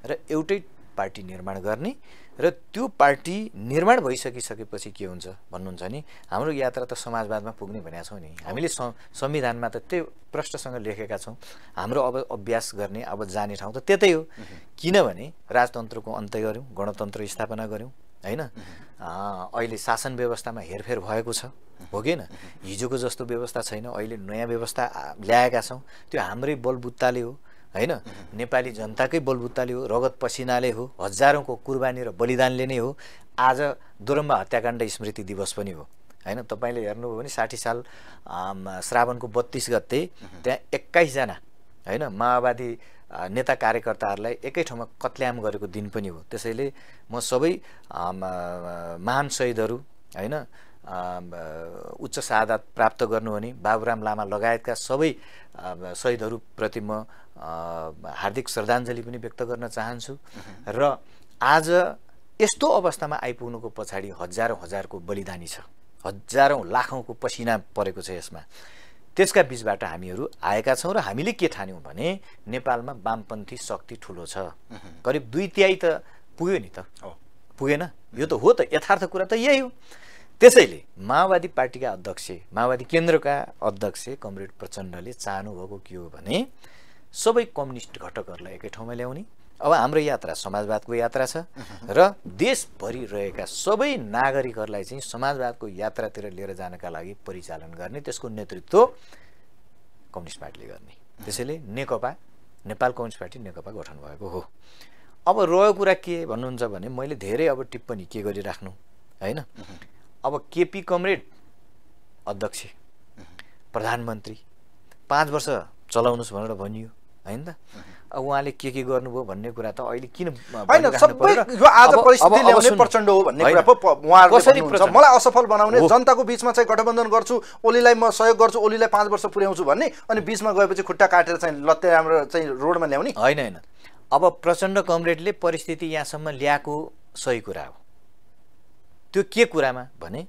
र एउटै पार्टी निर्माण गर्ने र त्यो पार्टी निर्माण भइसकिसकेपछि के हुन्छ भन्नुहुन्छ नि हाम्रो यात्रा त समाजवादमा पुग्ने भनेका छौँ नि। हामीले संविधानमा त त्यही प्रष्टसँग लेखेका छौँ। हाम्रो अब अभ्यास गर्ने अब जाने ठाउँ त त्यतै हो। किनभने राजतन्त्रको अन्त्य गऱ्यौँ गणतन्त्र स्थापना गऱ्यौँ। होइन? अहिले शासन व्यवस्थामा हेरफेर भएको छ। हो कि होइन? हिजोको जस्तो व्यवस्था छैन अहिले नयाँ व्यवस्था ल्याएका छौँ। त्यो हाम्रै बलबुत्ताले हो होइन? नेपाली जनताकै बलबुत्ताले हो रगत पसिनाले हो हजारौँको कुर्बानी र बलिदानले नै हो। आज दोरम्बा हत्याकाण्ड स्मृति दिवस पनि हो होइन? तपाईँले हेर्नुभयो भने साठी साल श्रावणको बत्तिस गते त्यहाँ एक्काइसजना होइन? माओवादी नेता कार्यकर्ताहरूलाई एकै ठाउँमा कत्ल्याम गरेको दिन पनि हो। त्यसैले म सबै महान शहीदहरू होइन उच्च शहादत प्राप्त गर्नुहुने बाबुराम लामा लगायतका सबै शहीदहरूप्रति म हार्दिक श्रद्धाञ्जली पनि व्यक्त गर्न चाहन्छु। र आज यस्तो अवस्थामा आइपुग्नुको पछाडि हजारौँ हजारको बलिदानी छ। हजारौँ लाखौँको पसिना परेको छ यसमा। त्यसका बिचबाट हामीहरू आएका छौँ र हामीले के ठान्यौँ भने नेपालमा वामपन्थी शक्ति ठुलो छ। करिब दुई तिहाई त पुग्यो नि त। पुगेन। यो त हो त यथार्थ कुरा त यही हो। त्यसैले माओवादी पार्टीका अध्यक्ष माओवादी केन्द्रका अध्यक्ष कमरेड प्रचण्डले चाहनुभएको के हो भने सबै कम्युनिस्ट घटकहरूलाई एकै ठाउँमा ल्याउने अब हाम्रो यात्रा समाजवादको यात्रा छ। र देशभरि रहेका सबै नागरिकहरूलाई चाहिँ समाजवादको यात्रातिर लिएर जानका लागि परिचालन गर्ने त्यसको नेतृत्व कम्युनिस्ट पार्टीले गर्ने। त्यसैले नेकपा नेपाल कम्युनिस्ट पार्टी नेकपा गठन भएको हो। अब रह्यो कुरा के भन्नुहुन्छ भने मैले धेरै अब टिप्पणी के गरिराख्नु होइन? अब केपी कमरेड अध्यक्ष प्रधानमन्त्री पाँच वर्ष चलाउनुहोस् भनेर भनियो होइन त? उहाँले के के गर्नुभयो भन्ने कुरा त अहिले किन होइन सबै यो आज परिस्थिति ल्याउने। प्रचण्ड हो भन्ने। कुरा पो प्रचण्ड? मलाई असफल बनाउने। जनताको बिचमा चाहिँ गठबन्धन गर्छु ओलीलाई म सहयोग गर्छु ओलीलाई पाँच वर्ष पुर्याउँछु भन्ने अनि बिचमा गएपछि खुट्टा काटेर चाहिँ लत्ते राम्रो चाहिँ रोडमा ल्याउने होइन होइन अब प्रचण्ड कमरेडले परिस्थिति यहाँसम्म ल्याएको सही कुरा हो त्यो के कुरामा भने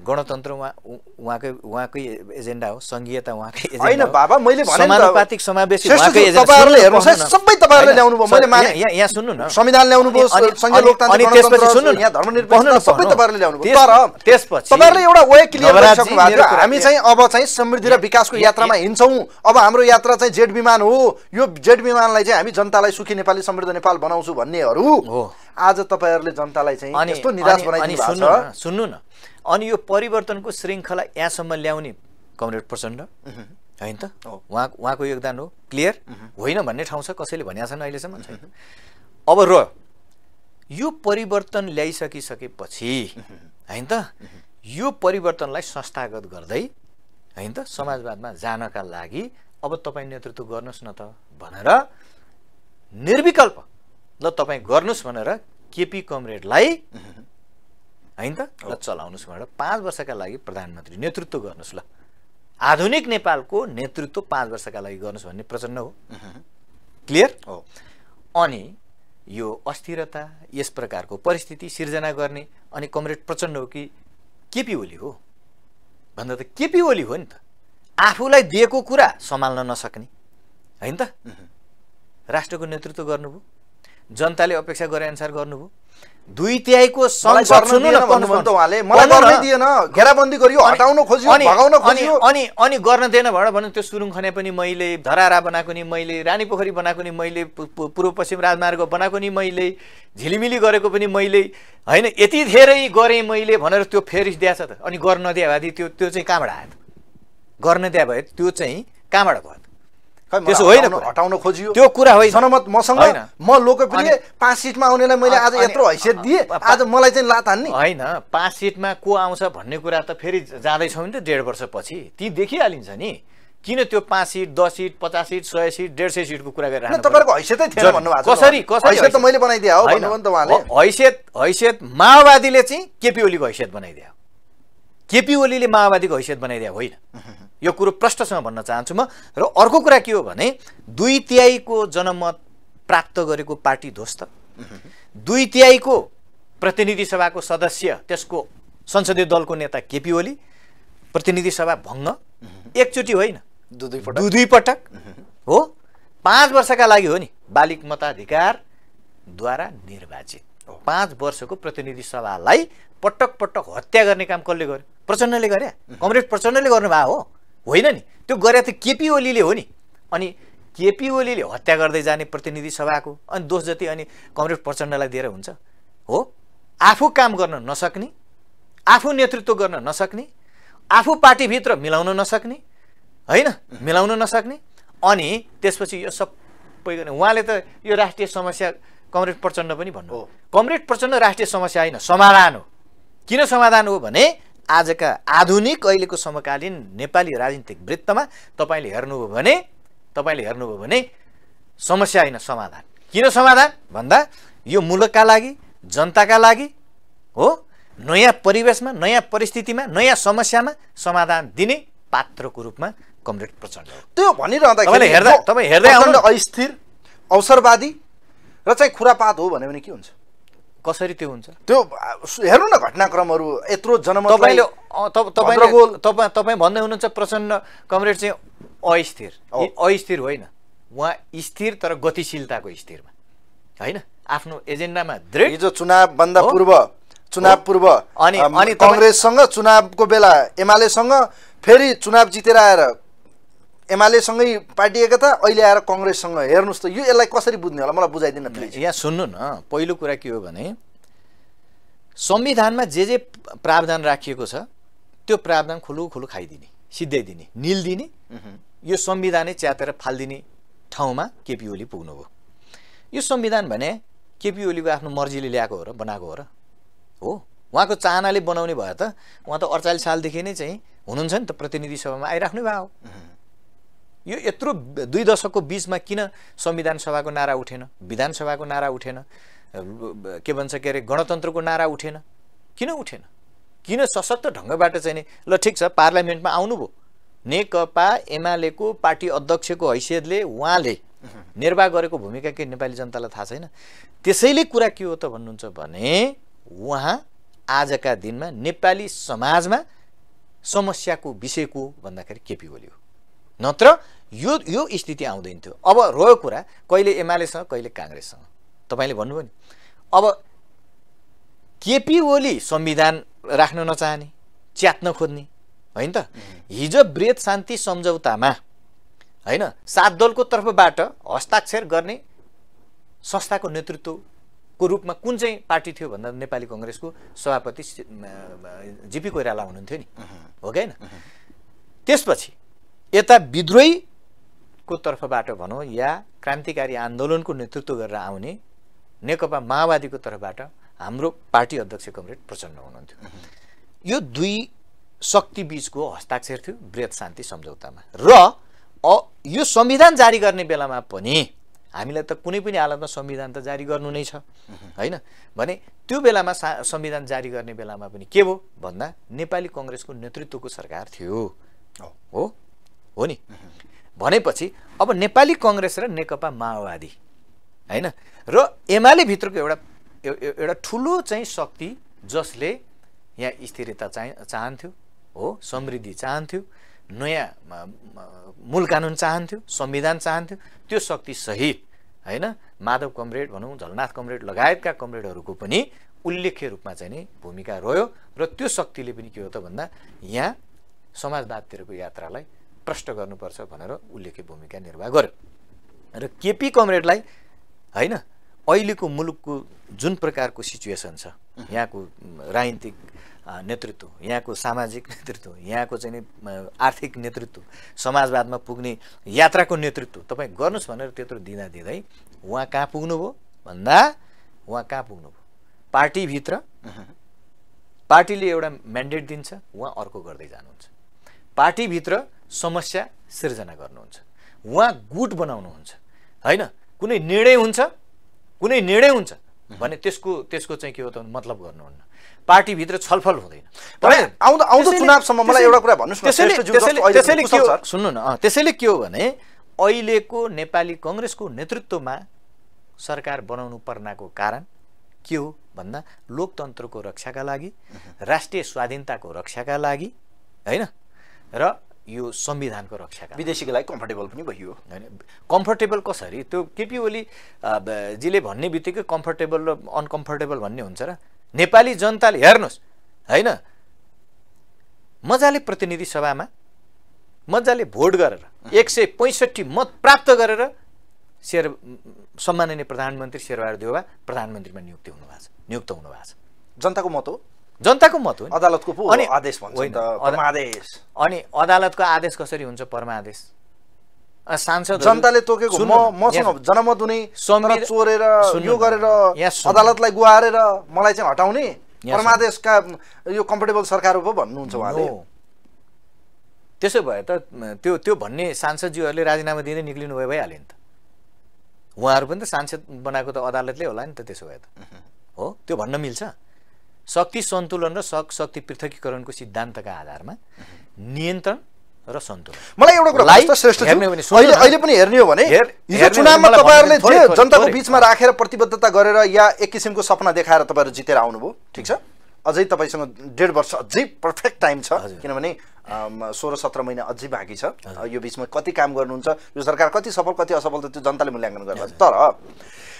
गणतन्त्र उहाँ उहाँकै उहाँकै एजेन्डा हो सङ्घीयता उहाँकै एजेन्डा होइन। बाबा मैले समानुपातिक समावेशी उहाँकै तपाईँहरूले हेर्नुहोस् है। सबै तपाईँहरूले ल्याउनु भयो, मैले माने। यहाँ- सुन्नु न संविधान ल्याउनु भयो, सङ्घीय लोकतान्त्रिक अनि त्यसपछि सुन्नु न, यहाँ न, सबै। तपाईँहरूले ल्याउनु भयो। तर त्यसपछि तपाईँहरूले एउटा वे क्लियर गरिसक्नु भएको थियो हामी चाहिँ अब चाहिँ समृद्धि र विकासको यात्रामा हिँड्छौँ अब हाम्रो यात्रा चाहिँ जेट विमान हो यो जेट विमानलाई चाहिँ हामी जनतालाई सुखी नेपाली समृद्ध नेपाल बनाउँछु भन्नेहरू हो। आज तपाईँहरूले जनतालाई चाहिँ यस्तो निराश बनाइदिनु भएको न सुन्नु न अनि यो परिवर्तनको श्रृङ्खला यहाँसम्म ल्याउने कमरेड प्रचण्ड होइन त। उहाँ उहाँको योगदान हो। क्लियर? होइन भन्ने ठाउँ छ कसैले भनेको छैन अहिलेसम्म? छैन। अब र यो परिवर्तन ल्याइसकिसकेपछि होइन त? यो परिवर्तनलाई संस्थागत गर्दै होइन त? समाजवादमा जानका लागि अब तपाईँ नेतृत्व गर्नुहोस् न त भनेर निर्विकल्प ल तपाईँ गर्नुहोस् भनेर केपी कमरेडलाई होइन त? ल चलाउनुहोस् भनेर पाँच वर्षका लागि प्रधानमन्त्री नेतृत्व गर्नुहोस् ल। आधुनिक नेपालको नेतृत्व पाँच वर्षका लागि गर्नुहोस् भन्ने प्रचण्ड हो। क्लियर हो। अनि यो अस्थिरता यस प्रकारको परिस्थिति सिर्जना गर्ने अनि कमरेड प्रचण्ड हो कि केपी ओली हो? भन्दा त केपी ओली हो नि त। आफूलाई दिएको कुरा सम्हाल्न नसक्ने। होइन त? राष्ट्रको नेतृत्व गर्नुभयो। जनताले अपेक्षा गरे अनुसार गर्नुभयो। दुई तिहाईको संसद सुन्नु न उहाँले। मलाई गर्नै। दिएन। घेराबन्दी गरियो हटाउन खोजियो अनि- भगाउन खोजियो। अनि अनि गर्न दिएन भनेर भन्नु त्यो सुरुङ खने पनि मैले धरारा बनाएको नि मैले रानी पोखरी बनाएको नि मैले पूर्व पश्चिम राजमार्ग बनाएको नि मैले झिलिमिली गरेको पनि मैले। होइन यति धेरै गरेँ मैले भनेर त्यो फेरि दिएछ त। अनि गर्न नदिए भए त्यो त्यो चाहिँ कहाँबाट आयो त। गर्न दिए भए त्यो चाहिँ कहाँबाट भयो त्यसो होइन हटाउन- खोजियो। त्यो कुरा होइन। जनमत मसँग। म लोकप्रिय पाँच सिटमा आउनेलाई मैले आज यत्रो हैसियत दिएँ। आज मलाई चाहिँ लात हान्ने। होइन पाँच सिटमा को आउँछ भन्ने कुरा त फेरि जाँदैछौँ नि त डेढ वर्षपछि। ती देखिहालिन्छ नि। किन त्यो पाँच सिट दस सिट पचास सिट सय सिट डेढ सय सिटको कुरा गरेर तपाईँहरूको हैसियतै थिएन भन्नुभएको कसरी कसरी मैले बनाइदिए हैसियत हैसियत माओवादीले चाहिँ केपी ओलीको हैसियत बनाइदियो। केपी ओलीले माओवादीको हैसियत बनाइदियो होइन। यो कुरो प्रष्टसँग भन्न चाहन्छु म। र अर्को कुरा के हो भने दुई तिहाईको जनमत प्राप्त गरेको पार्टी ध्वस्त दुई तिहाईको प्रतिनिधि सभाको सदस्य त्यसको संसदीय दलको नेता केपी ओली प्रतिनिधि सभा भङ्ग। एकचोटि होइन। दुई दुई पटक। हो। पाँच वर्षका लागि हो नि। बालिक मताधिकारद्वारा निर्वाचित। पाँच वर्षको प्रतिनिधि सभालाई पटक पटक हत्या गर्ने काम कसले गर्यो? प्रचण्डले गरे कमरेड प्रचण्डले गर्नुभएको हो? होइन नि। त्यो गरे त केपी ओलीले हो नि। अनि केपी ओलीले हत्या गर्दै जाने प्रतिनिधि सभाको अनि दोष जति अनि कमरेड प्रचण्डलाई दिएर हुन्छ। हो? आफू काम गर्न नसक्ने आफू नेतृत्व गर्न नसक्ने आफू पार्टीभित्र मिलाउन नसक्ने होइन? मिलाउन नसक्ने। अनि त्यसपछि यो सबै गर्ने। उहाँले त यो राष्ट्रिय समस्या कमरेड प्रचण्ड पनि भन्नु हो। कमरेड प्रचण्ड राष्ट्रिय समस्या होइन समाधान हो। किन समाधान हो भने आजका आधुनिक अहिलेको समकालीन नेपाली राजनीतिक वृत्तमा तपाईँले हेर्नुभयो भने तपाईँले हेर्नुभयो भने समस्या होइन समाधान। किन समाधान? भन्दा यो मुलुकका लागि जनताका लागि हो नयाँ परिवेशमा नयाँ परिस्थितिमा नयाँ समस्यामा समाधान दिने पात्रको रूपमा कमरेड प्रचण्ड त्यो जो तपाईँ हेर्दै अस्थिर अवसरवादी र चाहिँ खुरापात हो भन्यो भने के हुन्छ? कसरी त्यो हुन्छ? त्यो हेर्नु न घटनाक्रमहरू यत्रो जनमतलाई तपाईँले तपाईँ तपाईँ भन्दै हुनुहुन्छ प्रचण्ड कमरेड चाहिँ अस्थिर। अस्थिर होइन। उहाँ स्थिर तर गतिशीलताको स्थिरमा। होइन? आफ्नो एजेन्डामा दृढ। हिजो चुनावभन्दा? पूर्व चुनाव? पूर्व अनि- अनि कङ्ग्रेससँग चुनावको बेला एमालेसँग फेरि चुनाव जितेर आएर एमालेसँगै पार्टी एकता अहिले आएर कङ्ग्रेससँग हेर्नुहोस् त यो यसलाई कसरी बुझ्ने होला? मलाई बुझाइदिन प्लिज। यहाँ सुन्नु न पहिलो कुरा के हो भने संविधानमा जे जे प्रावधान राखिएको छ त्यो प्रावधान खुलु खुलु खाइदिने सिद्ध्याइदिने निल दिने यो संविधानै च्यातेर फालिदिने ठाउँमा केपी ओली पुग्नुभयो यो संविधान भने केपी ओलीको आफ्नो मर्जीले ल्याएको हो र बनाएको हो र। हो। उहाँको चाहनाले बनाउने भए त उहाँ त अडचालिस सालदेखि नै चाहिँ हुनुहुन्छ नि त प्रतिनिधि सभामा आइराख्नु भएको हो यो यत्रो दुई दशकको बिचमा किन संविधान सभाको नारा उठेन? विधानसभाको नारा उठेन? के भन्छ के अरे गणतन्त्रको नारा उठेन? किन उठेन? किन सशक्त ढङ्गबाट चाहिँ नि ल ठिक छ पार्लियामेन्टमा आउनुभयो। नेकपा एमालेको पार्टी अध्यक्षको हैसियतले उहाँले निर्वाह गरेको भूमिका के नेपाली जनतालाई थाहा छैन? त्यसैले कुरा के हो त भन्नुहुन्छ भने उहाँ आजका दिनमा नेपाली समाजमा समस्याको विषय को भन्दाखेरि केपी ओली हो। नत्र यो यो स्थिति आउँदैन थियो अब रह्यो कुरा कहिले एमालेसँग कहिले काङ्ग्रेससँग। तपाईँले भन्नुभयो नि। अब केपी ओली संविधान राख्न नचाहने च्यात्न खोज्ने होइन त? हिजो ब्रेत शान्ति सम्झौतामा होइन सात दलको तर्फबाट हस्ताक्षर गर्ने संस्थाको नेतृत्वको रूपमा कुन चाहिँ पार्टी थियो भन्दा नेपाली कङ्ग्रेसको सभापति जिपी कोइराला हुनुहुन्थ्यो नि। हो कि होइन? त्यसपछि यता विद्रोहीको तर्फबाट भनौँ या क्रान्तिकारी आन्दोलनको नेतृत्व गरेर आउने नेकपा माओवादीको तर्फबाट हाम्रो पार्टी अध्यक्ष कमरेड प्रचण्ड हुनुहुन्थ्यो। यो दुई शक्ति बिचको हस्ताक्षर थियो वृहत शान्ति सम्झौतामा। र यो संविधान जारी गर्ने बेलामा पनि हामीलाई त कुनै पनि हालतमा संविधान त जारी गर्नु नै छ होइन? भने त्यो बेलामा संविधान जारी गर्ने बेलामा पनि के भयो? भन्दा नेपाली कङ्ग्रेसको नेतृत्वको सरकार थियो। हो? हो नि? भनेपछि अब नेपाली कङ्ग्रेस र नेकपा माओवादी होइन? र एमाले भित्रको एउटा एउटा ठुलो चाहिँ शक्ति जसले यहाँ स्थिरता चाहिँ चाहन्थ्यो हो समृद्धि चाहन्थ्यो नयाँ मूल कानुन चाहन्थ्यो संविधान चाहन्थ्यो त्यो शक्ति सहित होइन? माधव कमरेड भनौँ झलनाथ कमरेड लगायतका कमरेडहरूको पनि उल्लेख्य रूपमा चाहिँ नि भूमिका रह्यो र त्यो शक्तिले पनि के हो त भन्दा यहाँ समाजवादतिरको यात्रालाई प्रष्ट गर्नुपर्छ भनेर उल्लेख्य भूमिका निर्वाह गर्यो। र केपी कमरेडलाई होइन अहिलेको मुलुकको जुन प्रकारको सिचुएसन छ यहाँको राजनीतिक नेतृत्व यहाँको सामाजिक नेतृत्व यहाँको चाहिँ नि आर्थिक नेतृत्व समाजवादमा पुग्ने यात्राको नेतृत्व तपाईँ गर्नुहोस् भनेर त्यत्रो दिँदा दिँदै उहाँ कहाँ पुग्नुभयो? भन्दा उहाँ कहाँ पुग्नुभयो? पार्टीभित्र। पार्टीले एउटा म्यान्डेट दिन्छ उहाँ अर्को गर्दै जानुहुन्छ। पार्टीभित्र समस्या सिर्जना गर्नुहुन्छ। उहाँ गुट बनाउनुहुन्छ। होइन? कुनै निर्णय हुन्छ? कुनै निर्णय हुन्छ? भने त्यसको त्यसको चाहिँ के हो त मतलब गर्नुहुन्न। पार्टीभित्र छलफल हुँदैन। आउँदो आउँदो चुनावसम्म मलाई एउटा कुरा भन्नुहोस् सुन्नु न त्यसैले के हो भने अहिलेको नेपाली कङ्ग्रेसको नेतृत्वमा सरकार बनाउनु पर्नाको कारण के हो भन्दा लोकतन्त्रको रक्षाका लागि राष्ट्रिय स्वाधीनताको रक्षाका लागि होइन? र यो संविधानको रक्षाका विदेशीको लागि कम्फर्टेबल पनि भइयो होइन कम्फर्टेबल कसरी? त्यो केपी ओली जीले भन्ने बित्तिकै कम्फर्टेबल र अनकम्फर्टेबल भन्ने हुन्छ र। नेपाली जनताले हेर्नुहोस् होइन? मजाले प्रतिनिधि सभामा मजाले भोट गरेर एक सय पैँसठी मत प्राप्त गरेर शेर सम्माननीय प्रधानमन्त्री शेरबहादुर देउवा प्रधानमन्त्रीमा नियुक्ति हुनुभएको छ नियुक्त हुनुभएको छ। जनताको मत हो? जनताको मत हो अदालतको अनि आदेश आदेश अनि अदालतको आदेश कसरी हुन्छ परमादेश? सांसद जनताले तोकेको म मसँग जनमत हुने चोरेर यो गरेर अदालतलाई गुहारेर मलाई चाहिँ हटाउने? परमादेशका यो कम्फर्टेबल सरकार पो भन्नुहुन्छ उहाँले। त्यसो भए त त्यो त्यो भन्ने सांसदज्यूहरूले राजीनामा दिँदै निक्लिनु भयो भइहाल्यो नि त। उहाँहरू पनि त सांसद बनाएको त अदालतले होला नि त त्यसो भए त। हो? त्यो भन्न मिल्छ। शक्ति सन्तुलन र शक्ति पृथकीकरणको सिद्धान्तका आधारमा नियन्त्रण र सन्तुलन। मलाई एउटा कुरा श्रेष्ठ अहिले अहिले पनि हेर्ने हो भने हिजो चुनावमा तपाईँहरूले जे जनताको बिचमा राखेर प्रतिबद्धता गरेर या एक किसिमको सपना देखाएर तपाईँहरू जितेर आउनुभयो ठिक छ? अझै तपाईँसँग डेढ वर्ष अझै पर्फेक्ट टाइम छ किनभने सोह्र सत्र महिना अझै बाँकी छ। यो बिचमा कति काम गर्नुहुन्छ? यो सरकार कति सफल कति असफल त त्यो जनताले मूल्याङ्कन गर्छ। तर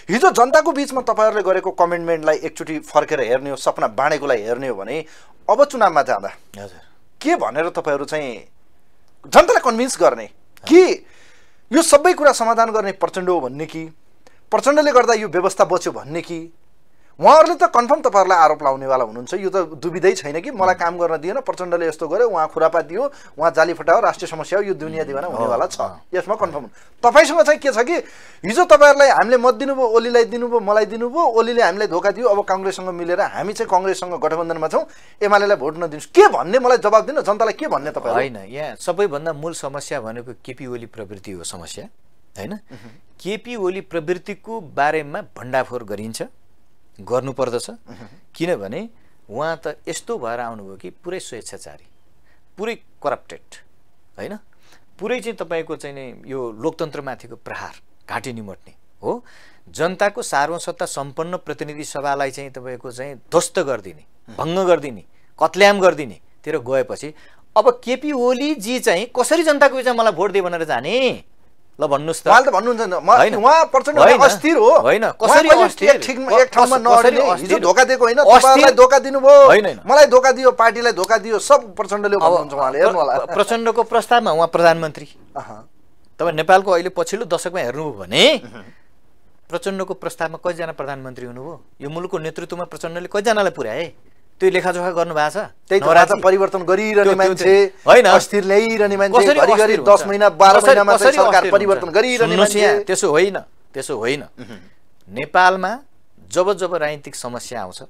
हिजो जनताको बिचमा तपाईँहरूले गरेको कमिटमेन्टलाई एकचोटि फर्केर हेर्ने हो सपना बाँडेकोलाई हेर्ने हो भने अब चुनावमा जाँदा के भनेर तपाईँहरू चाहिँ जनतालाई कन्भिन्स गर्ने? कि यो सबै कुरा समाधान गर्ने प्रचण्ड हो भन्ने कि? प्रचण्डले गर्दा यो व्यवस्था बच्यो भन्ने कि? उहाँहरूले त कन्फर्म तपाईँहरूलाई आरोप लाउनेवाला हुनुहुन्छ। यो त दुविधै छैन कि? मलाई काम गर्न दिएन प्रचण्डले यस्तो गर्यो उहाँ खुरापा दियो उहाँ जाली फटायो राष्ट्रिय समस्या हो यो दुनियाँ दिवाना हुनेवाला छ। यसमा कन्फर्म हुनु। तपाईँसँग चाहिँ के छ कि हिजो तपाईँहरूलाई हामीले मत दिनुभयो ओलीलाई दिनुभयो मलाई दिनुभयो ओलीले हामीलाई धोका दियो अब कङ्ग्रेससँग मिलेर हामी चाहिँ कङ्ग्रेससँग गठबन्धनमा छौँ एमालेलाई भोट नदिनुहोस्। के भन्ने मलाई जवाब दिनु जनतालाई के भन्ने तपाईँ होइन यहाँ सबैभन्दा मूल समस्या भनेको केपी ओली प्रवृत्ति हो समस्या होइन? केपी ओली प्रवृत्तिको बारेमा भण्डाफोर गरिन्छ। गर्नुपर्दछ। किनभने उहाँ त यस्तो भएर आउनुभयो कि पुरै स्वेच्छाचारी पुरै करप्टेड होइन? पुरै चाहिँ तपाईँको चाहिँ नि यो लोकतन्त्रमाथिको प्रहार घाँटी निमट्ने हो। जनताको सार्वसत्ता सम्पन्न प्रतिनिधि सभालाई चाहिँ तपाईँको चाहिँ ध्वस्त गरिदिने भङ्ग गरिदिने कत्ल्याम गरिदिने तिर गएपछि। अब केपी ओलीजी चाहिँ कसरी जनताको बिचमा मलाई भोट दिए भनेर जाने? ल भन्नुहोस् त उहाँले त भन्नुहुन्छ। उहाँ प्रचण्ड। अस्थिर हो होइन, कसरी? एक ठाउँमा नअडिने हिजो? धोका दिएको होइन? तपाईँहरूलाई धोका दिनुभयो। मलाई धोका दियो पार्टीलाई धोका दियो सब प्रचण्डले भन्नुहुन्छ उहाँले हेर्नु होला प्र- प्रचण्डको प्रस्तावमा उहाँ प्रधानमन्त्री। तपाईँ नेपालको अहिले पछिल्लो दशकमा हेर्नुभयो भने प्रचण्डको प्रस्तावमा कतिजना प्रधानमन्त्री हुनुभयो यो मुलुकको नेतृत्वमा प्रचण्डले कतिजनालाई पुर्याए त्यो लेखाजोखा गर्नु भएको छ? त्यही त परिवर्तन गरिरहने मान्छे होइन। अस्थिर ल्याइरहने मान्छे घरिघरि दस? महिना बाह्र महिनामा सरकार परिवर्तन? गरिरहने मान्छे। त्यसो होइन त्यसो होइन। नेपालमा जब जब राजनीतिक समस्या आउँछ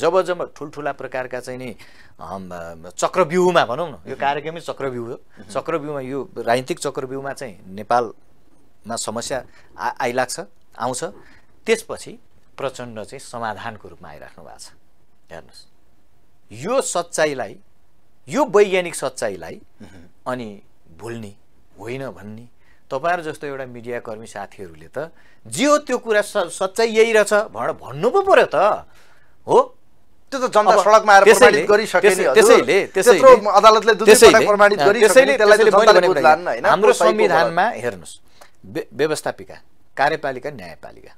जब जब ठुल्ठुला प्रकारका चाहिँ नि चक्रव्यूहमा भनौँ न यो कार्यक्रमै चक्रव्यूह हो। चक्रव्यूहमा यो राजनीतिक चक्रव्यूहमा चाहिँ नेपालमा समस्या आ आइलाग्छ आउँछ। त्यसपछि प्रचण्ड चाहिँ समाधानको रूपमा आइराख्नु भएको छ। हेर्नुहोस्। यो सच्चाइलाई यो वैज्ञानिक सच्चाइलाई अनि भुल्ने होइन भन्ने तपाईँहरू जस्तो एउटा मिडियाकर्मी साथीहरूले त जे हो त्यो कुरा सच्चाइ यही रहेछ भनेर भन्नु पो पऱ्यो त। हो? त्यो त जनता सडकमा आएर प्रमाणित। त्यसैले अदालतले प्रमाणित त्यसलाई जनताले बुझ्लान् हाम्रो। संविधानमा हेर्नुहोस् व्य- व्यवस्थापिका कार्यपालिका न्यायपालिका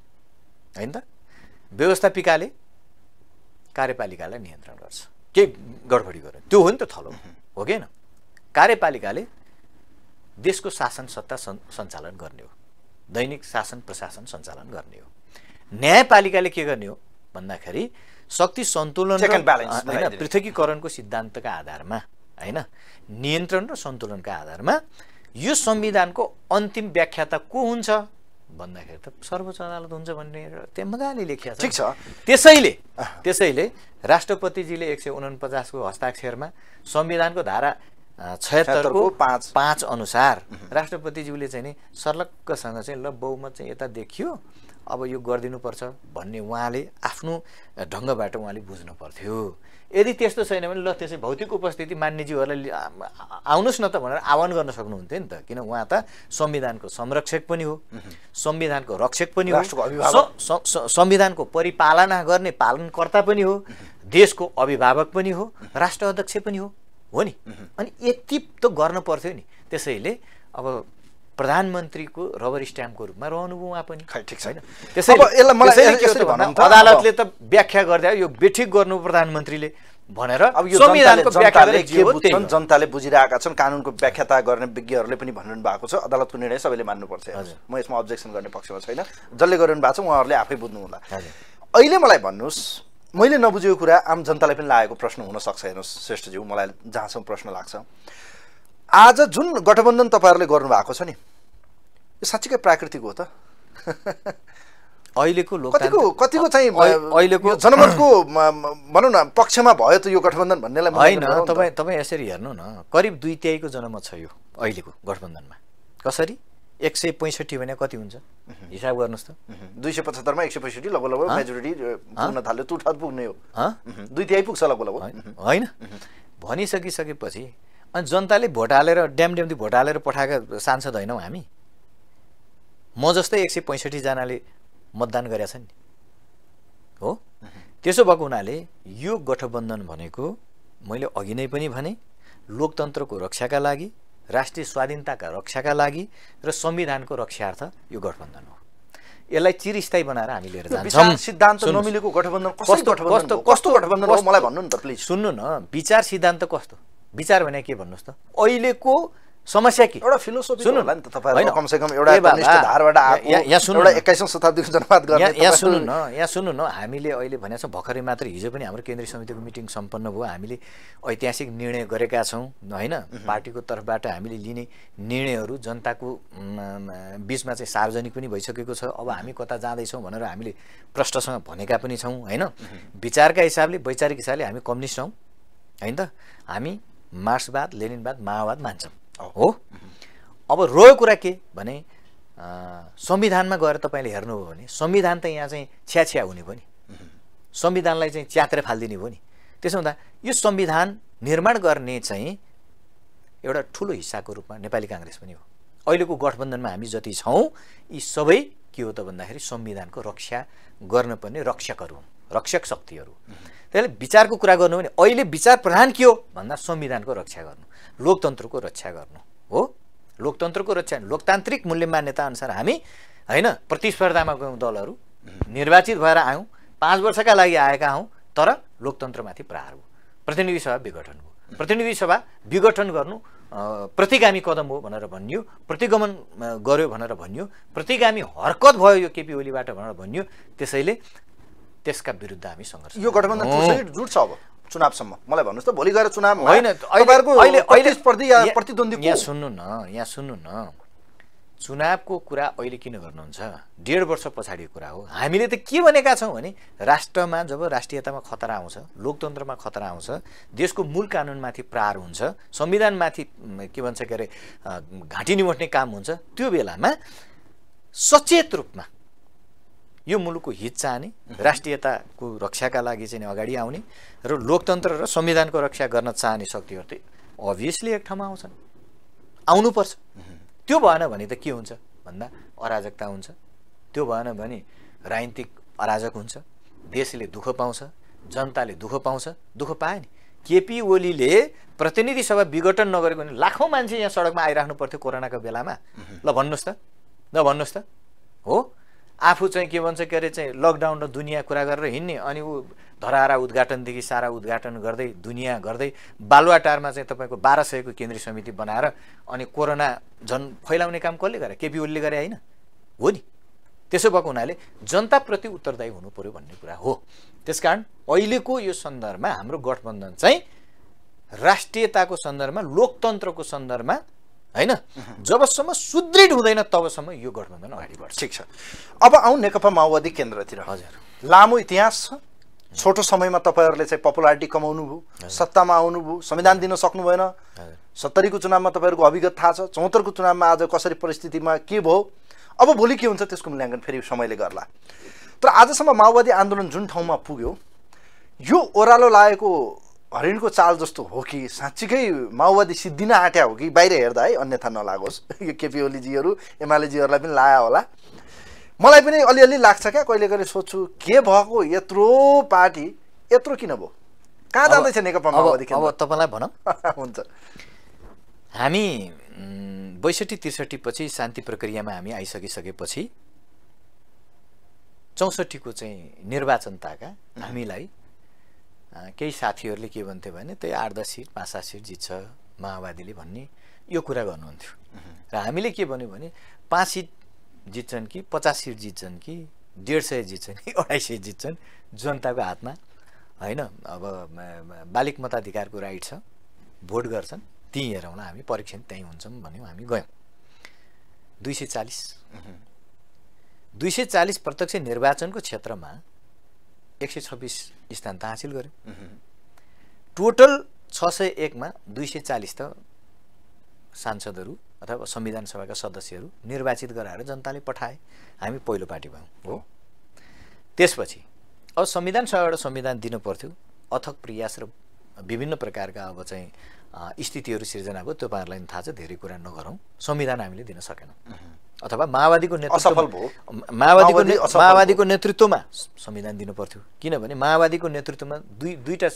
होइन त? व्यवस्थापिकाले कार्यपालिकालाई नियन्त्रण गर्छ। के गडबडी गर्यो त्यो हो नि त थलो। हो कि कार्यपालिकाले देशको शासन सत्ता सञ्चालन गर्ने हो। दैनिक शासन प्रशासन सञ्चालन गर्ने हो। न्यायपालिकाले के गर्ने हो? भन्दाखेरि शक्ति सन्तुलन होइन। पृथकीकरणको सिद्धान्तका आधारमा होइन नियन्त्रण र सन्तुलनका आधारमा यो संविधानको अन्तिम व्याख्याता को हुन्छ? भन्दाखेरि त सर्वोच्च अदालत हुन्छ भन्ने त्यहाँ मजाले लेखिया ठिक छ। त्यसैले त्यसैले राष्ट्रपतिजीले एक सय उनपचासको हस्ताक्षरमा संविधानको धारा छयत्तरको को पाँच। पाँच अनुसार राष्ट्रपतिज्यूले चाहिँ नि सर्लक्कसँग चाहिँ ल बहुमत चाहिँ यता देखियो। अब यो गरिदिनुपर्छ भन्ने उहाँले आफ्नो ढङ्गबाट उहाँले बुझ्नु पर्थ्यो यदि त्यस्तो छैन भने ल त्यसै भौतिक उपस्थिति मान्यज्यूहरूलाई आ- आउनुहोस् न त भनेर आह्वान गर्न सक्नुहुन्थ्यो नि त। किन उहाँ त संविधानको संरक्षक पनि हो। संविधानको रक्षक पनि हो। संविधानको परिपालना गर्ने पालनकर्ता पनि हो। देशको अभिभावक पनि हो। राष्ट्र अध्यक्ष पनि हो। हो नि? अनि यति त गर्न पर्थ्यो नि। त्यसैले अब प्रधानमन्त्रीको रबर स्ट्याम्पको रूपमा रहनुभयो उहाँ पनि। खै, ठिक छ। होइन? त्यसैले अब यसलाई मलाई त्यसैले के हो यसरी त भन्दा भनौँ त, अदालतले त व्याख्या गर्दा यो बेठिक गर्नु प्रधानमन्त्रीले भनेर अब यो जनताले बुझिरहेका छन्। कानुनको व्याख्याता गर्ने विज्ञहरूले पनि भनिरहनु भएको छ। अदालतको निर्णय सबैले मान्नुपर्छ। म यसमा अब्जेक्सन गर्ने पक्षमा छैन। जसले गरिरहनु भएको छ उहाँहरूले आफै बुझ्नु होला हजुर। अहिले मलाई भन्नुहोस् मैले नबुझेको कुरा आम जनतालाई पनि लागेको प्रश्न हुनसक्छ हेर्नुहोस् श्रेष्ठज्यू। मलाई जहाँसम्म प्रश्न लाग्छ। आज जुन गठबन्धन तपाईँहरूले गर्नुभएको छ नि यो साँच्चीकै प्राकृतिक हो त। अहिलेको कतिको कतिको चाहिँ अहि- अहिलेको जनमतको भनौँ न पक्षमा भयो त यो गठबन्धन भन्नेलाई होइन। तपाईँ तपाईँ यसरी हेर्नु न। करिब दुई तिहाईको जनमत छ यो अहिलेको गठबन्धनमा। कसरी? एक सय पैँसठी भने कति हुन्छ? हिसाब गर्नुहोस् त। दुई सय पचहत्तरमा एक सय पैँसठी लगभग लगभग? मेजोरिटी पुग्न थाल्यो टु थर्ड पुग्ने हो। दुई तिहाई पुग्छ लगभग। लगभग होइन? होइन भनिसकिसकेपछि अनि जनताले भोट हालेर ड्याम ड्याम्दी भोट हालेर पठाएका सांसद होइनौँ हामी। म जस्तै एक सय पैँसठीजनाले मतदान गरेका छन् नि। हो? त्यसो भएको हुनाले यो गठबन्धन भनेको मैले अघि नै पनि भने लोकतन्त्रको रक्षाका लागि राष्ट्रिय स्वाधीनताका रक्षाका लागि र संविधानको रक्षार्थ यो गठबन्धन हो। यसलाई चिरस्थायी बनाएर हामी लिएर जान्छौँ। सिद्धान्त। नमिलेको गठबन्धन कस्तो कस्तो गठबन्धन मलाई भन्नु नि त प्लिज। सुन्नु न विचार सिद्धान्त कस्तो? विचार भने के भन्नुहोस् त? अहिलेको समस्या के? एउटा फिलोसोफी सुन्नु होला नि त होइन, कमसेकम एउटा धारबाट आएको यहाँ- सुन्नु एउटा। एक्काइसौँ शताब्दीको जनवाद गर्ने यहाँ सुन्नु न। यहाँ सुन्नु न। हामीले अहिले भनेको छौँ भर्खरै मात्र हिजो पनि हाम्रो केन्द्रीय समितिको मिटिङ सम्पन्न भयो। हामीले ऐतिहासिक निर्णय गरेका छौँ होइन? पार्टीको तर्फबाट हामीले लिने निर्णयहरू जनताको बिचमा चाहिँ सार्वजनिक पनि भइसकेको छ। अब हामी कता जाँदैछौँ भनेर हामीले प्रष्टसँग भनेका पनि छौँ होइन? विचारका हिसाबले वैचारिक हिसाबले हामी कम्युनिस्ट हौँ होइन त? हामी मार्क्सवाद लेनिनवाद माओवाद मान्छौँ। हो? अब रह्यो कुरा के? भने संविधानमा गएर तपाईँले हेर्नुभयो भने संविधान त यहाँ चाहिँ छ्याछ्या हुने भयो नि। संविधानलाई चाहिँ च्यात्रे फालिदिने भयो नि। त्यसो हुँदा यो संविधान निर्माण गर्ने चाहिँ एउटा ठुलो हिस्साको रूपमा नेपाली काङ्ग्रेस पनि हो। अहिलेको गठबन्धनमा हामी जति छौँ यी सबै के हो त भन्दाखेरि संविधानको रक्षा गर्नुपर्ने रक्षकहरू हुन् रक्षक शक्तिहरू त्यसले विचारको कुरा गर्नु भने अहिले विचार प्रधान के हो? भन्दा संविधानको रक्षा गर्नु। लोकतन्त्रको रक्षा गर्नु हो? लोकतन्त्रको रक्षा लोकतान्त्रिक मूल्य मान्यता अनुसार हामी होइन प्रतिस्पर्धामा गयौँ दलहरू निर्वाचित भएर आयौँ पाँच वर्षका लागि आएका हौँ तर लोकतन्त्रमाथि प्रहार भयो। प्रतिनिधि सभा विघटन भयो। प्रतिनिधि सभा विघटन गर्नु प्रतिगामी कदम हो भनेर भनियो प्रतिगमन गर्यो भनेर भनियो प्रतिगामी हरकत भयो यो केपी ओलीबाट भनेर भनियो त्यसैले त्यसका विरुद्ध हामी सङ्घर्ष यो गठबन्धन हौँ। जुट्छ अब। चुनावसम्म। मलाई भन्नुहोस् त भोलि गएर चुनावमा होइन यहाँ-? सुन्नु न यहाँ सुन्नु न। चुनावको कुरा अहिले किन गर्नुहुन्छ? डेढ वर्ष पछाडिको कुरा हो। हामीले त के भनेका छौँ भने राष्ट्रमा जब राष्ट्रियतामा खतरा आउँछ लोकतन्त्रमा खतरा आउँछ देशको मूल कानुनमाथि प्रहार हुन्छ संविधानमाथि के भन्छ के अरे घाँटी निमोट्ने काम हुन्छ त्यो बेलामा सचेत रूपमा यो मुलुकको हित चाहने राष्ट्रियताको रक्षाका लागि चाहिँ अगाडि आउने र लोकतन्त्र र संविधानको रक्षा गर्न चाहने शक्तिहरू चाहिँ अभियसली एक ठाउँमा आउँछन्। आउनुपर्छ। त्यो भएन भने त के हुन्छ? भन्दा अराजकता हुन्छ। त्यो भएन भने राजनीतिक अराजक हुन्छ। देशले दुःख पाउँछ जनताले दुःख पाउँछ दुःख पायो नि केपी ओलीले प्रतिनिधि सभा विघटन नगरेको भने लाखौँ मान्छे यहाँ सडकमा आइराख्नु पर्थ्यो कोरोनाको बेलामा। ल भन्नुहोस् त। ल भन्नुहोस् त। हो? आफू चाहिँ के भन्छ के अरे चाहिँ लकडाउन र दुनियाँ कुरा गरेर हिँड्ने अनि ऊ धरारा उद्घाटनदेखि सारा उद्घाटन गर्दै दुनियाँ गर्दै बालुवाटारमा चाहिँ तपाईँको बाह्र सयको केन्द्रीय समिति बनाएर अनि कोरोना झन् फैलाउने काम कसले गरे? केपी ओलीले गरे होइन? हो नि। त्यसो भएको हुनाले जनताप्रति उत्तरदायी हुनु पर्यो भन्ने कुरा हो। त्यसकारण अहिलेको यो सन्दर्भमा हाम्रो गठबन्धन चाहिँ राष्ट्रियताको सन्दर्भमा लोकतन्त्रको सन्दर्भमा होइन? जबसम्म सुदृढ हुँदैन तबसम्म यो गठबन्धन अगाडि बढ्छ। ठिक छ। अब आउँ नेकपा माओवादी केन्द्रतिर। हजुर। लामो इतिहास छ। छोटो समयमा तपाईँहरूले चाहिँ पपुलारिटी कमाउनु भयो। सत्तामा आउनुभयो संविधान दिन सक्नु भएन। सत्तरीको चुनावमा तपाईँहरूको अभिगत थाहा छ। चौहत्तरको चुनावमा आज कसरी परिस्थितिमा के भयो? अब भोलि के हुन्छ त्यसको मूल्याङ्कन फेरि समयले गर्ला। तर आजसम्म माओवादी आन्दोलन जुन ठाउँमा पुग्यो यो ओह्रालो लागेको हरिणको चाल जस्तो हो कि साँच्चीकै माओवादी सिद्धिन आँट्या हो कि? बाहिर हेर्दा है अन्यथा नलागोस्। यो केपी ओलीजीहरू एमालेजीहरूलाई पनि लाया होला। मलाई पनि अलिअलि लाग्छ क्या कहिले कहिले सोध्छु के भएको? यत्रो पार्टी यत्रो किन भयो? कहाँ जाँदैछ नेकपा माओवादी अब तपाईँलाई भनौँ? हुन्छ। हामी बैसठी त्रिसठी पछि शान्ति प्रक्रियामा हामी आइसकिसकेपछि चौसठीको चाहिँ निर्वाचन ताका हामीलाई केही साथीहरूले के भन्थे भने त्यही आठ दस सिट पाँच सात सिट जित्छ माओवादीले भन्ने यो कुरा गर्नुहुन्थ्यो। र हामीले के भन्यो भने पाँच सिट जित्छन् कि पचास सिट जित्छन् कि डेढ सय जित्छन् कि अढाई सय जित्छन् जनताको हातमा होइन? अब बालिक मताधिकारको राइट छ भोट गर्छन् त्यहीँ हेरौँला हामी परीक्षण त्यहीँ हुन्छौँ भन्यौँ हामी गयौँ। दुई सय चालिस। दुई सय चालिस प्रत्यक्ष निर्वाचनको क्षेत्रमा एक सय छब्बिस स्थान त हासिल गऱ्यौँ टोटल छ सय एकमा दुई सय चालिस त सांसदहरू अथवा संविधान सभाका सदस्यहरू निर्वाचित गराएर जनताले पठाए। हामी पहिलो पार्टी भयौँ हो। त्यसपछि अब संविधान सभाबाट संविधान दिनु पर्थ्यो अथक प्रयास र विभिन्न प्रकारका अब चाहिँ स्थितिहरू सिर्जना भयो तपाईँहरूलाई थाहा छ धेरै कुरा नगरौँ। संविधान हामीले दिन सकेनौँ। अथवा माओवादीको असफल भयो। माओवादीको माओवादीको नेतृत्वमा संविधान दिनु पर्थ्यो किनभने माओवादीको नेतृत्वमा दुई दुईवटा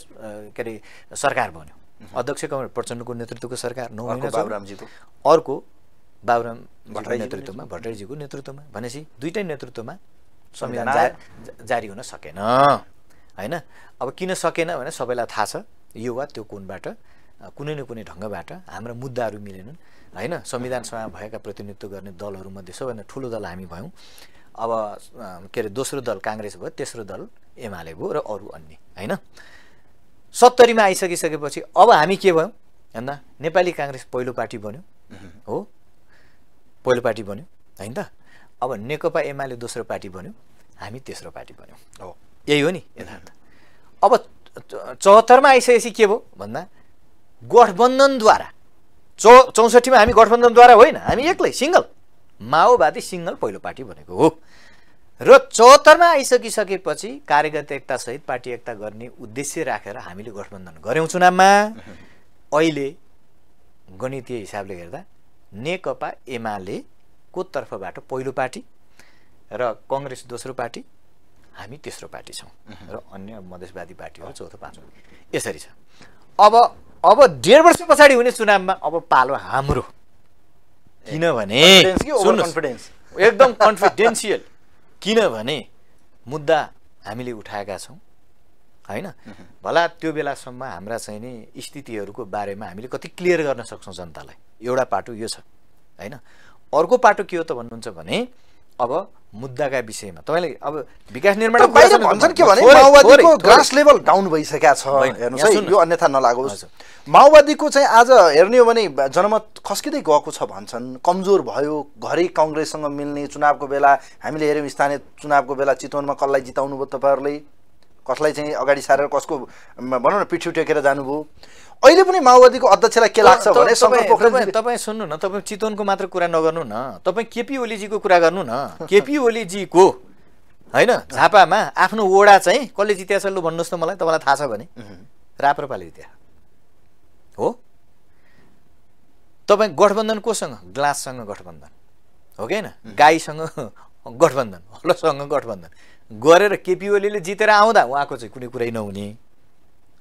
के अरे सरकार बन्यो। अध्यक्ष कमल प्रचण्डको नेतृत्वको सरकार नौ। बाबुरामजीको। अर्को बाबुराम भट्टराईजीको नेतृत्वमा भट्टराईजीको नेतृत्वमा। भनेपछि दुइटै नेतृत्वमा संविधान जारी हुन सकेन। होइन? अब किन सकेन भने सबैलाई थाहा छ यो वा त्यो कोणबाट अ, कुनै न कुनै ढङ्गबाट हाम्रा मुद्दाहरू मिलेनन्। होइन संविधान सभामा भएका प्रतिनिधित्व गर्ने दलहरूमध्ये सबैभन्दा ठुलो दल हामी भयौँ। अब के अरे दोस्रो दल काङ्ग्रेस भयो तेस्रो दल एमाले भयो र अरू अन्य होइन? सत्तरीमा आइसकिसकेपछि अब हामी के भयौँ? भन्दा नेपाली काङ्ग्रेस पहिलो पार्टी बन्यो हो? पहिलो पार्टी बन्यो होइन त? अब नेकपा एमाले दोस्रो पार्टी बन्यो हामी तेस्रो पार्टी बन्यौँ। हो। यही हो नि यथार्थ। अब चौहत्तरमा आइसकेपछि के भयो? भन्दा गठबन्धनद्वारा चौ चौसठीमा हामी गठबन्धनद्वारा होइन हामी एक्लै सिङ्गल। माओवादी सिङ्गल पहिलो पार्टी बनेको हो। र चौहत्तरमा आइसकिसकेपछि कार्यगत एकतासहित पार्टी एकता गर्ने उद्देश्य राखेर हामीले गठबन्धन गऱ्यौँ चुनावमा। अहिले गणितीय हिसाबले हेर्दा नेकपा एमालेको तर्फबाट पहिलो पार्टी र कङ्ग्रेस दोस्रो पार्टी हामी तेस्रो पार्टी छौँ। र अन्य मधेसवादी पार्टीहरू चौथो पाँचौँ। यसरी छ। अब अब डेढ वर्ष पछाडि हुने चुनावमा अब पालो हाम्रो। किनभने? एकदम कन्फिडेन्सियल किनभने मुद्दा हामीले उठाएका छौँ होइन? भला त्यो बेलासम्म हाम्रा चाहिँ नि स्थितिहरूको बारेमा हामीले कति क्लियर गर्न सक्छौँ जनतालाई। एउटा पाटो यो छ होइन? अर्को पाटो के हो त भन्नुहुन्छ भने अब मुद्दाका विषयमा। तपाईँले अब विकास निर्माण भन्छन् के भने माओवादीको ग्रास लेभल डाउन भइसकेका छ। हेर्नुहोस् है। यो अन्यथा नलागोस्। माओवादीको चाहिँ आज हेर्ने हो भने जनमत खस्किँदै गएको छ भन्छन्। कमजोर भयो घरै कङ्ग्रेससँग मिल्ने चुनावको बेला हामीले हेऱ्यौँ स्थानीय चुनावको बेला चितवनमा कसलाई जिताउनु भयो तपाईँहरूले? कसलाई चाहिँ अगाडि सारेर कसको भनौँ न पिठ्यु टेकेर जानुभयो? अहिले पनि माओवादीको अध्यक्षलाई के लाग्छ भने शङ्कर तपाईँ पोखरेल तपाईँ सुन्नु न तपाईँ चितवनको मात्र कुरा नगर्नु न। तपाईँ केपी ओलीजीको कुरा गर्नु न। केपी ओलीजीको होइन झापामा आफ्नो वडा चाहिँ कसले जित्या छ लु भन्नुहोस् त मलाई तपाईँलाई थाहा छ भने। राप्रपाले जित्या। हो? तपाईँ गठबन्धन कोसँग? ग्लाससँग गठबन्धन। हो कि होइन? गाईसँग गठबन्धन हलोसँग गठबन्धन। गरेर केपी ओलीले जितेर आउँदा उहाँको चाहिँ कुनै कुरै नहुने।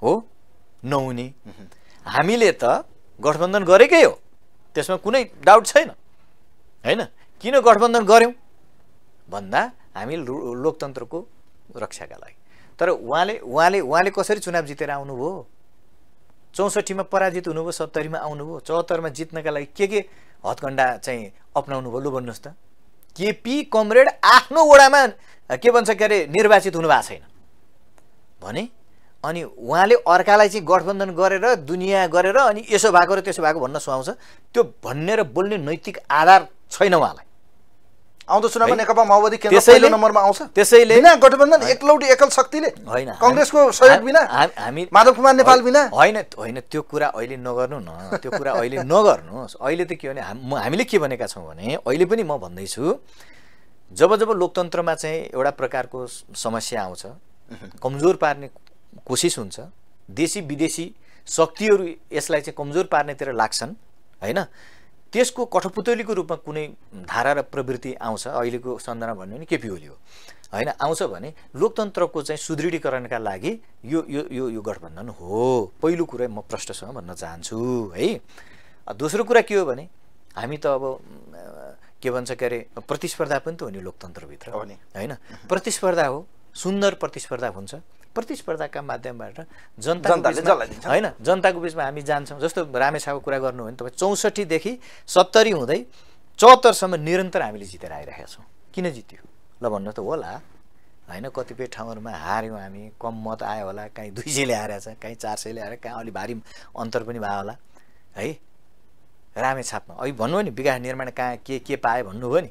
हो? नहुने। हामीले त गठबन्धन गरेकै हो। त्यसमा कुनै डाउट छैन। होइन? किन गठबन्धन गऱ्यौँ? भन्दा हामी लोकतन्त्रको रक्षाका लागि। तर उहाँले उहाँले उहाँले कसरी चुनाव जितेर आउनुभयो? चौसठीमा पराजित हुनुभयो सत्तरीमा आउनुभयो चौहत्तरमा जित्नका लागि के के हतकन्डा चाहिँ अप्नाउनु भयो लु भन्नुहोस् त। केपी कमरेड आफ्नो वडामा के भन्छ के अरे निर्वाचित हुनु भएको छैन। भने अनि उहाँले अर्कालाई चाहिँ गठबन्धन गरेर दुनियाँ गरेर अनि यसो भएको र त्यसो भएको भन्न सुहाउँछ। त्यो भन्ने र बोल्ने नैतिक आधार छैन उहाँलाई। आउँदो चुनावमा। नेकपा माओवादी केन्द्र नम्बरमा आउँछ। त्यसैले बिना गठबन्धन एकलौटी एकल शक्तिले होइन कङ्ग्रेसको सहयोग बिना हामी- माधव कुमार नेपाल बिना। होइन होइन त्यो कुरा अहिले नगर्नु न। त्यो कुरा अहिले नगर्नुहोस्। अहिले त के भने हामीले के भनेका छौँ भने अहिले पनि म भन्दैछु जब जब लोकतन्त्रमा चाहिँ एउटा प्रकारको समस्या आउँछ कमजोर पार्ने कोसिस हुन्छ। देशी विदेशी शक्तिहरू यसलाई चाहिँ कमजोर पार्नेतिर लाग्छन् होइन? त्यसको कठपुतलीको रूपमा कुनै धारा र प्रवृत्ति आउँछ। अहिलेको सन्दर्भमा भन्यो भने केपी ओली हो। होइन आउँछ भने लोकतन्त्रको चाहिँ सुदृढीकरणका लागि यो यो यो यो गठबन्धन हो। पहिलो कुरा म प्रष्टसँग भन्न चाहन्छु है? दोस्रो कुरा के हो भने हामी त अब के भन्छ के अरे प्रतिस्पर्धा पनि त हो नि लोकतन्त्रभित्र। होइन? प्रतिस्पर्धा हो सुन्दर प्रतिस्पर्धा हुन्छ। प्रतिस्पर्धाका माध्यमबाट जनताले दिन्छ। होइन जनताको बिचमा हामी जान्छौँ। जस्तो रामेछाको कुरा गर्नु हो भने तपाईँ चौसठीदेखि सत्तरी हुँदै चौहत्तरसम्म निरन्तर हामीले जितेर आइरहेका छौँ। किन जित्यो? ल भन्नु त होला। होइन कतिपय ठाउँहरूमा हार्यौँ हामी कम मत आयो होला काहीँ दुई सयले हारेको छ काहीँ चार सयले हारे कहीँ अलिक भारी अन्तर पनि भयो होला। है? रामेछापमा। अहिले भन्नुभयो नि विकास निर्माण कहाँ के के पायो भन्नुभयो नि।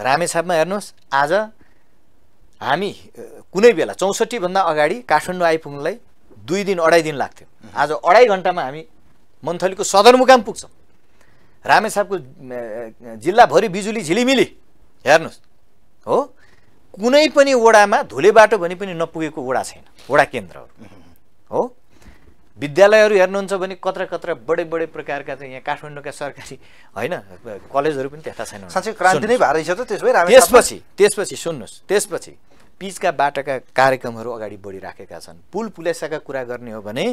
रामेछापमा हेर्नुहोस् आज हामी कुनै बेला चौसठीभन्दा अगाडि काठमाडौँ आइपुग्नलाई दुई दिन अढाई दिन लाग्थ्यो। आज अढाई घन्टामा हामी मन्थलीको सदरमुकाम पुग्छौँ। रामेछापको अ, जिल्लाभरि बिजुली झिलिमिली। हेर्नुहोस्। हो? कुनै पनि वडामा धुले बाटो भने पनि नपुगेको वडा छैन। वडा केन्द्रहरू। हो? विद्यालयहरू हेर्नुहुन्छ भने कत्र कत्र बडे बडे प्रकारका चाहिँ यहाँ काठमाडौँका सरकारी होइन कलेजहरू पनि त्यस्ता साँच्चै क्रान्ति नै रहेछ त त्यसो भए रामेछापमा- त्यसपछि त्यसपछि सुन्नुहोस्। त्यसपछि पिचका बाटाका कार्यक्रमहरू अगाडि बढिराखेका छन्। पुल पुलेसाका कुरा गर्ने हो भने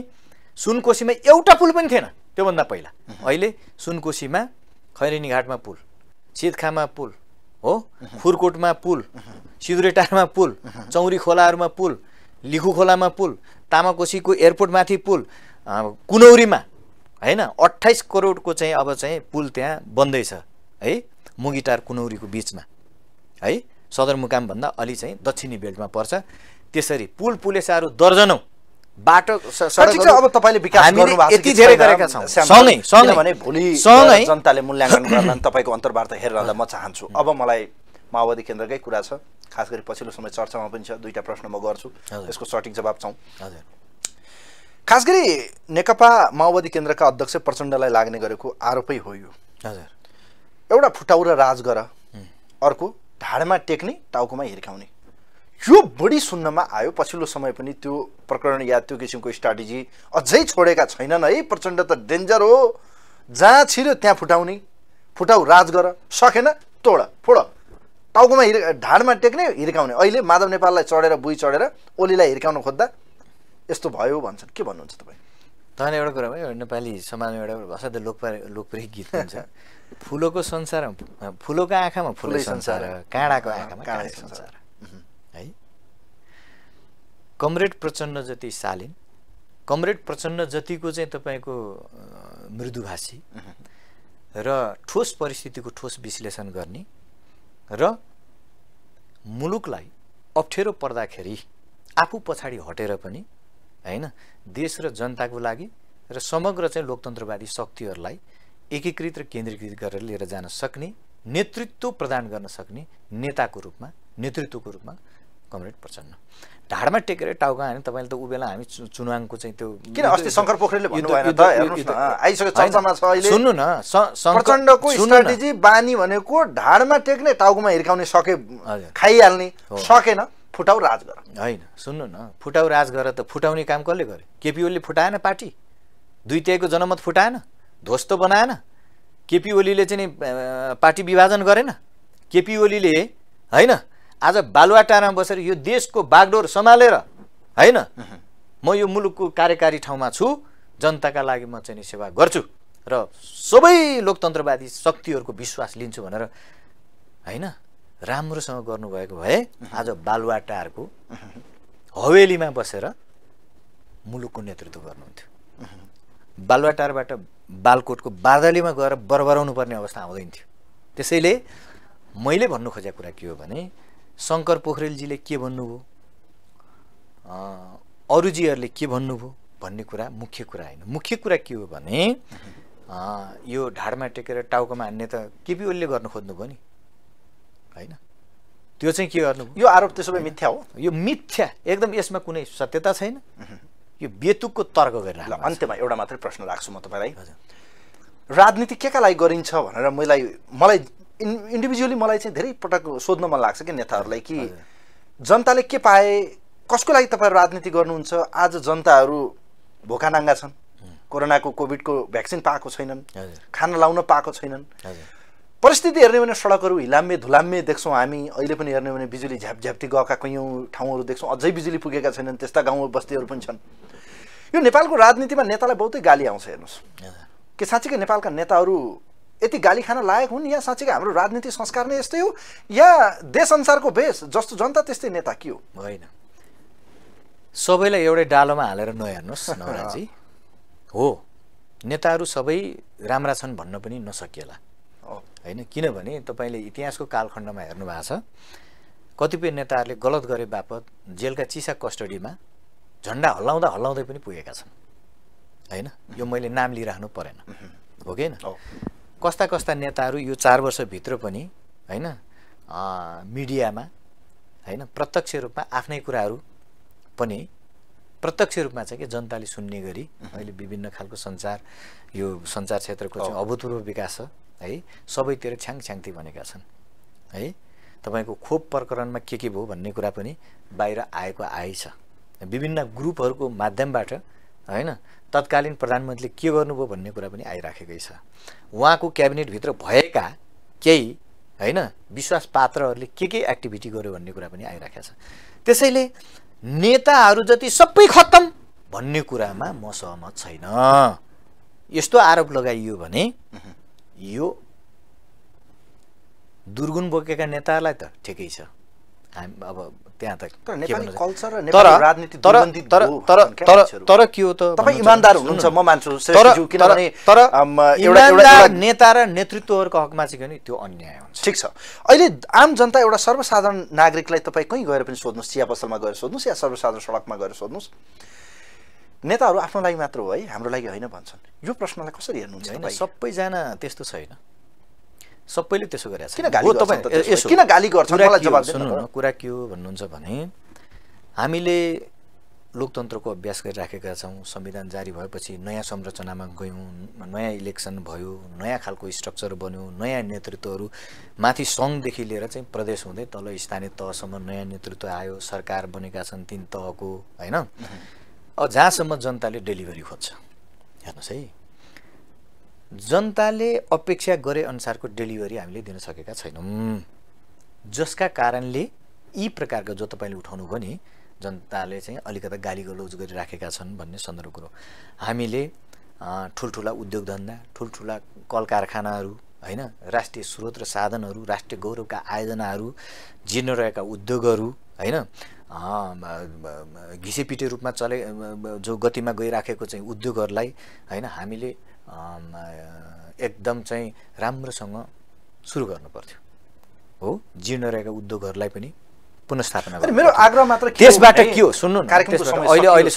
सुनकोसीमा एउटा पुल पनि थिएन त्योभन्दा पहिला। अहिले सुनकोसीमा खैरेनी घाटमा पुल सिदखामा पुल हो? खुरकोटमा पुल सिधुरेटारमा पुल चौरी खोलाहरूमा पुल लिखु खोलामा पुल तामाकोसीको एयरपोर्टमाथि पुल कुनौरीमा होइन? अठाइस करोडको चाहिँ अब चाहिँ पुल त्यहाँ बन्दैछ है? मुगिटार कुनौरीको बिचमा है? सदरमुकामभन्दा अलि चाहिँ दक्षिणी बेल्टमा पर्छ। त्यसरी पुल पुलेसाहरू दर्जनौँ। बाटो छ अब तपाईँले विकास छ यति धेरै? गरेका छौँ। सँगै सँगै। भोलि सँगै। जनताले मूल्याङ्कन गर्न तपाईँको अन्तर्वार्ता हेरेर म चाहन्छु। अब मलाई माओवादी केन्द्रकै कुरा छ। खास गरी पछिल्लो समय चर्चामा पनि छ। दुईवटा प्रश्न म गर्छु। यसको सठिक जवाब चाहँ हजुर। खास गरी नेकपा माओवादी केन्द्रका अध्यक्ष प्रचण्डलाई लाग्ने गरेको आरोपै हो यो। हजुर। एउटा फुटाउ र राज गर अर्को ढाडमा टेक्ने टाउकोमा हिर्काउने। यो बढी सुन्नमा आयो। पछिल्लो समय पनि त्यो प्रकरण या त्यो किसिमको स्ट्राटेजी अझै छोडेका छैनन् है। प्रचण्ड त डेन्जर हो। जहाँ छिर्यो त्यहाँ फुटाउने। फुटाउ राज गर। सकेन तोड फोड। टाउकोमा हिर ढाडमा टेक्ने हिर्काउने। अहिले माधव नेपाललाई चढेर बुई चढेर ओलीलाई हिर्काउन खोज्दा यस्तो भयो भन्छन्। के भन्नुहुन्छ तपाईँ? तपाईँले एउटा कुरा भयो नेपाली समाजमा एउटा असाध्यै लोकप्रिय लोकप्रिय गीत हुन्छ फुलोको संसारमा फुलोको आँखामा फुलै संसार संसार। काँडाको आँखामा काँडै संसार। संसार है कमरेड प्रचण्ड जति शालीन कमरेड प्रचण्ड जतिको चाहिँ तपाईँको मृदुभाषी र ठोस परिस्थितिको ठोस विश्लेषण गर्ने र मुलुकलाई अप्ठ्यारो पर्दाखेरि आफू पछाडि हटेर पनि होइन देश र जनताको लागि र समग्र चाहिँ लोकतन्त्रवादी शक्तिहरूलाई एकीकृत र केन्द्रीकृत गरेर लिएर जान सक्ने नेतृत्व प्रदान गर्न सक्ने नेताको रूपमा नेतृत्वको रूपमा कमरेड प्रचण्ड। ढाडमा टेकेर टाउका हाने तपाईँले त ऊ बेला हामी चु- चुनावको चाहिँ त्यो किन अस्ति शङ्कर पोखरेलले युद्ध- भन्नु भएन युद्ध- त? हेर्नुहोस् युद्ध- न आइसक्यो होइन, चर्चामा छ अहिले। सुन्नु न प्रचण्डको। स्ट्राटेजी बानी भनेको ढाडमा टेक्ने टाउकोमा हिर्काउने सके। खाइहाल्ने। सकेन फुटाउ राज गर। होइन सुन्नु न फुटाउ राज गरेर त फुटाउने काम कसले गर्यो? केपी ओलीले फुटाएन पार्टी? दुई तिहाईको जनमत फुटाएन? ध्वस्त बनाएन। केपी ओलीले चाहिँ नि पार्टी विभाजन गरेन। केपी ओलीले होइन आज बालुवाटारमा बसेर यो देशको बागडोर सम्हालेर होइन म यो मुलुकको कार्यकारी ठाउँमा छु जनताका लागि म चाहिँ सेवा गर्छु र सबै लोकतन्त्रवादी शक्तिहरूको विश्वास लिन्छु भनेर होइन राम्रोसँग गर्नुभएको भए आज बालुवाटारको हवेलीमा बसेर मुलुकको नेतृत्व गर्नुहुन्थ्यो। बालुवाटारबाट बालकोटको बार्दलीमा गएर बरबराउनु पर्ने अवस्था आउँदैन थियो। त्यसैले मैले भन्नु खोजेको कुरा के हो भने शङ्कर पोखरेलजीले के भन्नुभयो? अरूजीहरूले के भन्नुभयो भन्ने कुरा मुख्य कुरा होइन। मुख्य कुरा के हो भने यो ढाडमा टेकेर टाउकोमा हान्ने त केपी ओलीले गर्न खोज्नुभयो नि? होइन? त्यो चाहिँ के गर्नुभयो? यो आरोप त्यसो भए मिथ्या हो। यो मिथ्या। एकदम यसमा कुनै सत्यता छैन। यो बेतुकको तर्क छ। अन्त्यमा एउटा मात्रै प्रश्न राख्छु म तपाईँलाई। राजनीति के का लागि गरिन्छ भनेर मलाई मलाई इन् इन्डिभिजुअली मलाई चाहिँ धेरै पटक सोध्न मन लाग्छ कि नेताहरूलाई कि जनताले के पाए कसको लागि तपाईँहरू राजनीति गर्नुहुन्छ आज जनताहरू भोका नाङ्गा छन्। कोरोनाको कोभिडको भ्याक्सिन पाएको छैनन्। खाना लाउन पाएको छैनन्। परिस्थिति हेर्ने हो भने सडकहरू हिलाम्मे धुलाम्मे देख्छौँ हामी। अहिले पनि हेर्ने हो भने बिजुली झ्यापझ्याप्ती गएका कैयौँ ठाउँहरू देख्छौँ। अझै बिजुली पुगेका छैनन् त्यस्ता गाउँ बस्तीहरू पनि छन्। यो नेपालको राजनीतिमा नेतालाई बहुतै गाली आउँछ हेर्नुहोस्। के साँच्चीकै नेपालका नेताहरू यति गाली खान लायक हुन्? या साँच्चीकै हाम्रो राजनीति संस्कार नै यस्तै हो? या देश अनुसारको भेष जस्तो जनता त्यस्तै नेता के हो? होइन। सबैलाई एउटै डालोमा हालेर नहेर्नुहोस् नवराजी। हो। नेताहरू सबै राम्रा छन् भन्न पनि नसकिएला। होइन? किनभने तपाईँले इतिहासको कालखण्डमा हेर्नु भएको छ कतिपय नेताहरूले गलत गरे बापत जेलका चिसा कस्टडीमा झन्डा हल्लाउँदा हल्लाउँदै पनि पुगेका छन्। होइन? यो मैले नाम लिइराख्नु परेन। हो कि। कस्ता कस्ता नेताहरू यो चार वर्षभित्र पनि होइन मिडियामा होइन प्रत्यक्ष रूपमा आफ्नै कुराहरू पनि प्रत्यक्ष रूपमा चाहिँ के जनताले सुन्ने गरी अहिले विभिन्न खालको सञ्चार यो सञ्चार क्षेत्रको चाहिँ अभूतपूर्व विकास छ। है सबैतिर छ्याङ छ्याङती भनेका छन्। है तपाईँको खोप प्रकरणमा के के भयो भन्ने कुरा पनि बाहिर आएको आएछ विभिन्न ग्रुपहरूको माध्यमबाट होइन तत्कालीन प्रधानमन्त्रीले के गर्नुभयो भन्ने कुरा पनि आइराखेकै छ। उहाँको क्याबिनेटभित्र भएका केही होइन विश्वास पात्रहरूले के के एक्टिभिटी गर्यो भन्ने कुरा पनि आइराखेको छ। त्यसैले नेताहरू जति सबै खत्तम भन्ने कुरामा म सहमत छैन। यस्तो आरोप लगाइयो भने यो दुर्गुण बोकेका नेताहरूलाई त ठिकै छ। हाम अब त्यहाँ त तर के हो। त तपाईँ? इमान्दार हुनुहुन्छ। म मान्छु किनभने नेता र नेतृत्वहरूको हकमा चाहिँ त्यो अन्याय हुन्छ? ठिक छ। अहिले आम जनता एउटा सर्वसाधारण नागरिकलाई तपाईँ कहीँ गएर पनि सोध्नुहोस् चिया पसलमा गएर सोध्नुहोस् या सर्वसाधारण सडकमा गएर सोध्नुहोस्। नेताहरू आफ्नो लागि मात्र हो है हाम्रो लागि होइन भन्छन् यो प्रश्नलाई कसरी हेर्नुहुन्छ होइन? सबैजना त्यस्तो छैन सबैले त्यसो गरेको किन गाली? किन? कुरा के हो? भन्नुहुन्छ भने हामीले लोकतन्त्रको अभ्यास गरिराखेका छौँ संविधान जारी भएपछि नयाँ संरचनामा गयौँ नयाँ इलेक्सन भयो नयाँ खालको स्ट्रक्चर बन्यो नयाँ नेतृत्वहरू माथि सङ्घदेखि लिएर चाहिँ प्रदेश हुँदै तल स्थानीय तहसम्म नयाँ नेतृत्व आयो सरकार बनेका छन् तिन तहको होइन जहाँसम्म जनताले डेलिभरी खोज्छ। हेर्नुहोस् है। जनताले अपेक्षा गरे अनुसारको डेलिभरी हामीले दिन सकेका छैनौँ। जसका कारणले यी प्रकारका जो तपाईँले उठाउनु भयो नि जनताले चाहिँ अलिकता गाली गलौज गरिराखेका छन् भन्ने सन्दर्भ कुरो। हामीले ठुल्ठुला उद्योग धन्दा ठुल्ठुला कल कारखानाहरू होइन राष्ट्रिय स्रोत र साधनहरू राष्ट्रिय गौरवका आयोजनाहरू जीर्ण रहेका उद्योगहरू होइन घिसेपिटे रूपमा चले जो गतिमा गइराखेको चाहिँ उद्योगहरूलाई होइन हामीले एकदम चाहिँ राम्रोसँग सुरु गर्नु पर्थ्यो हो? जीर्ण रहेका उद्योगहरूलाई पनि पुनस्थापना मेरो। आग्रह मात्र के हो त्यसबाट के हो? सुन्नु अहिले अहिले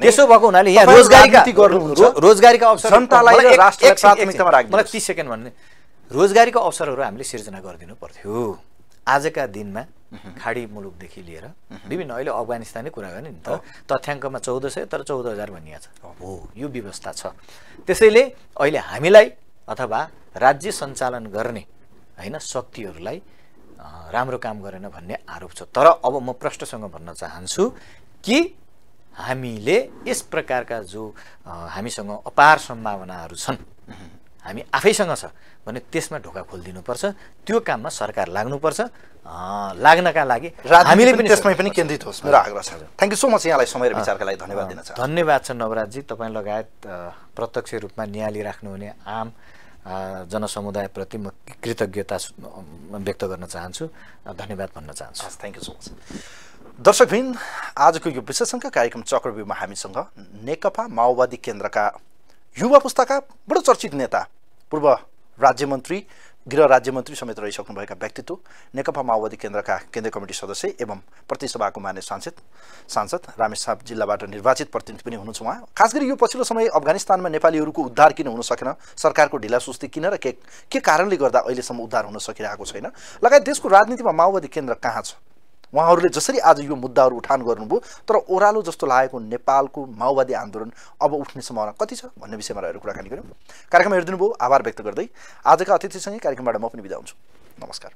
त्यसो भएको हुनाले यहाँ रोजगारीका रोजगारीका अवसर जनतालाई। मलाई तिस सेकेन्ड भन्ने रोजगारीको अवसरहरू हामीले सिर्जना गरिदिनु पर्थ्यो। आजका दिनमा खाडी मुलुकदेखि लिएर विभिन्न अहिले अफगानिस्तानै कुरा गर्ने नि त तथ्याङ्कमा चौध सय तर चौध हजार भनिएको छ। हो यो व्यवस्था छ। त्यसैले अहिले हामीलाई अथवा राज्य सञ्चालन गर्ने होइन शक्तिहरूलाई राम्रो काम गरेन भन्ने आरोप छ। तर अब म प्रष्टसँग भन्न चाहन्छु कि हामीले यस प्रकारका जो हामीसँग अपार सम्भावनाहरू छन् हामी आफैसँग छ भने त्यसमा ढोका खोलिदिनुपर्छ। त्यो काममा सरकार लाग्नुपर्छ। लाग्नका लागि हामीले पनि त्यसमै पनि केन्द्रित होस् मेरो आग्रह छ। थ्याङ्क यू सो मच यहाँलाई समय र विचारका लागि धन्यवाद दिन चाहन्छु। धन्यवाद छ नवराजजी तपाईँ लगायत प्रत्यक्ष रूपमा नियाली राख्नुहुने आम जनसमुदायप्रति म कृतज्ञता व्यक्त गर्न चाहन्छु धन्यवाद भन्न चाहन्छु। थ्याङ्क यू सो मच दर्शकबिन आजको यो विशेषङ्क कार्यक्रम चक्रव्यूहमा हामीसँग नेकपा माओवादी केन्द्रका युवा पुस्ताका बडो चर्चित नेता पूर्व राज्यमन्त्री गृह राज्यमन्त्री समेत रहिसक्नुभएका व्यक्तित्व नेकपा माओवादी केन्द्रका केन्द्रीय कमिटी सदस्य एवं प्रतिसभाको मान्य सांसद सांसद रामेछाप जिल्लाबाट निर्वाचित प्रतिनिधि पनि हुनुहुन्छ उहाँ। खास गरी यो पछिल्लो समय अफगानिस्तानमा नेपालीहरूको उद्धार किन हुन सकेन? सरकारको ढिलासुस्ती किन र के के कारणले गर्दा अहिलेसम्म उद्धार हुन सकिरहेको छैन? लगायत देशको राजनीतिमा माओवादी केन्द्र कहाँ छ? उहाँहरूले जसरी आज यो मुद्दाहरू उठान गर्नुभयो तर ओह्रालो जस्तो लागेको नेपालको माओवादी आन्दोलन अब उठ्ने सम्भावना कति छ भन्ने विषयमा रहेर कुराकानी गऱ्यौँ। कार्यक्रम हेरिदिनु भयो आभार व्यक्त गर्दै आजका अतिथिसँगै कार्यक्रमबाट म पनि बिदा हुन्छु। नमस्कार।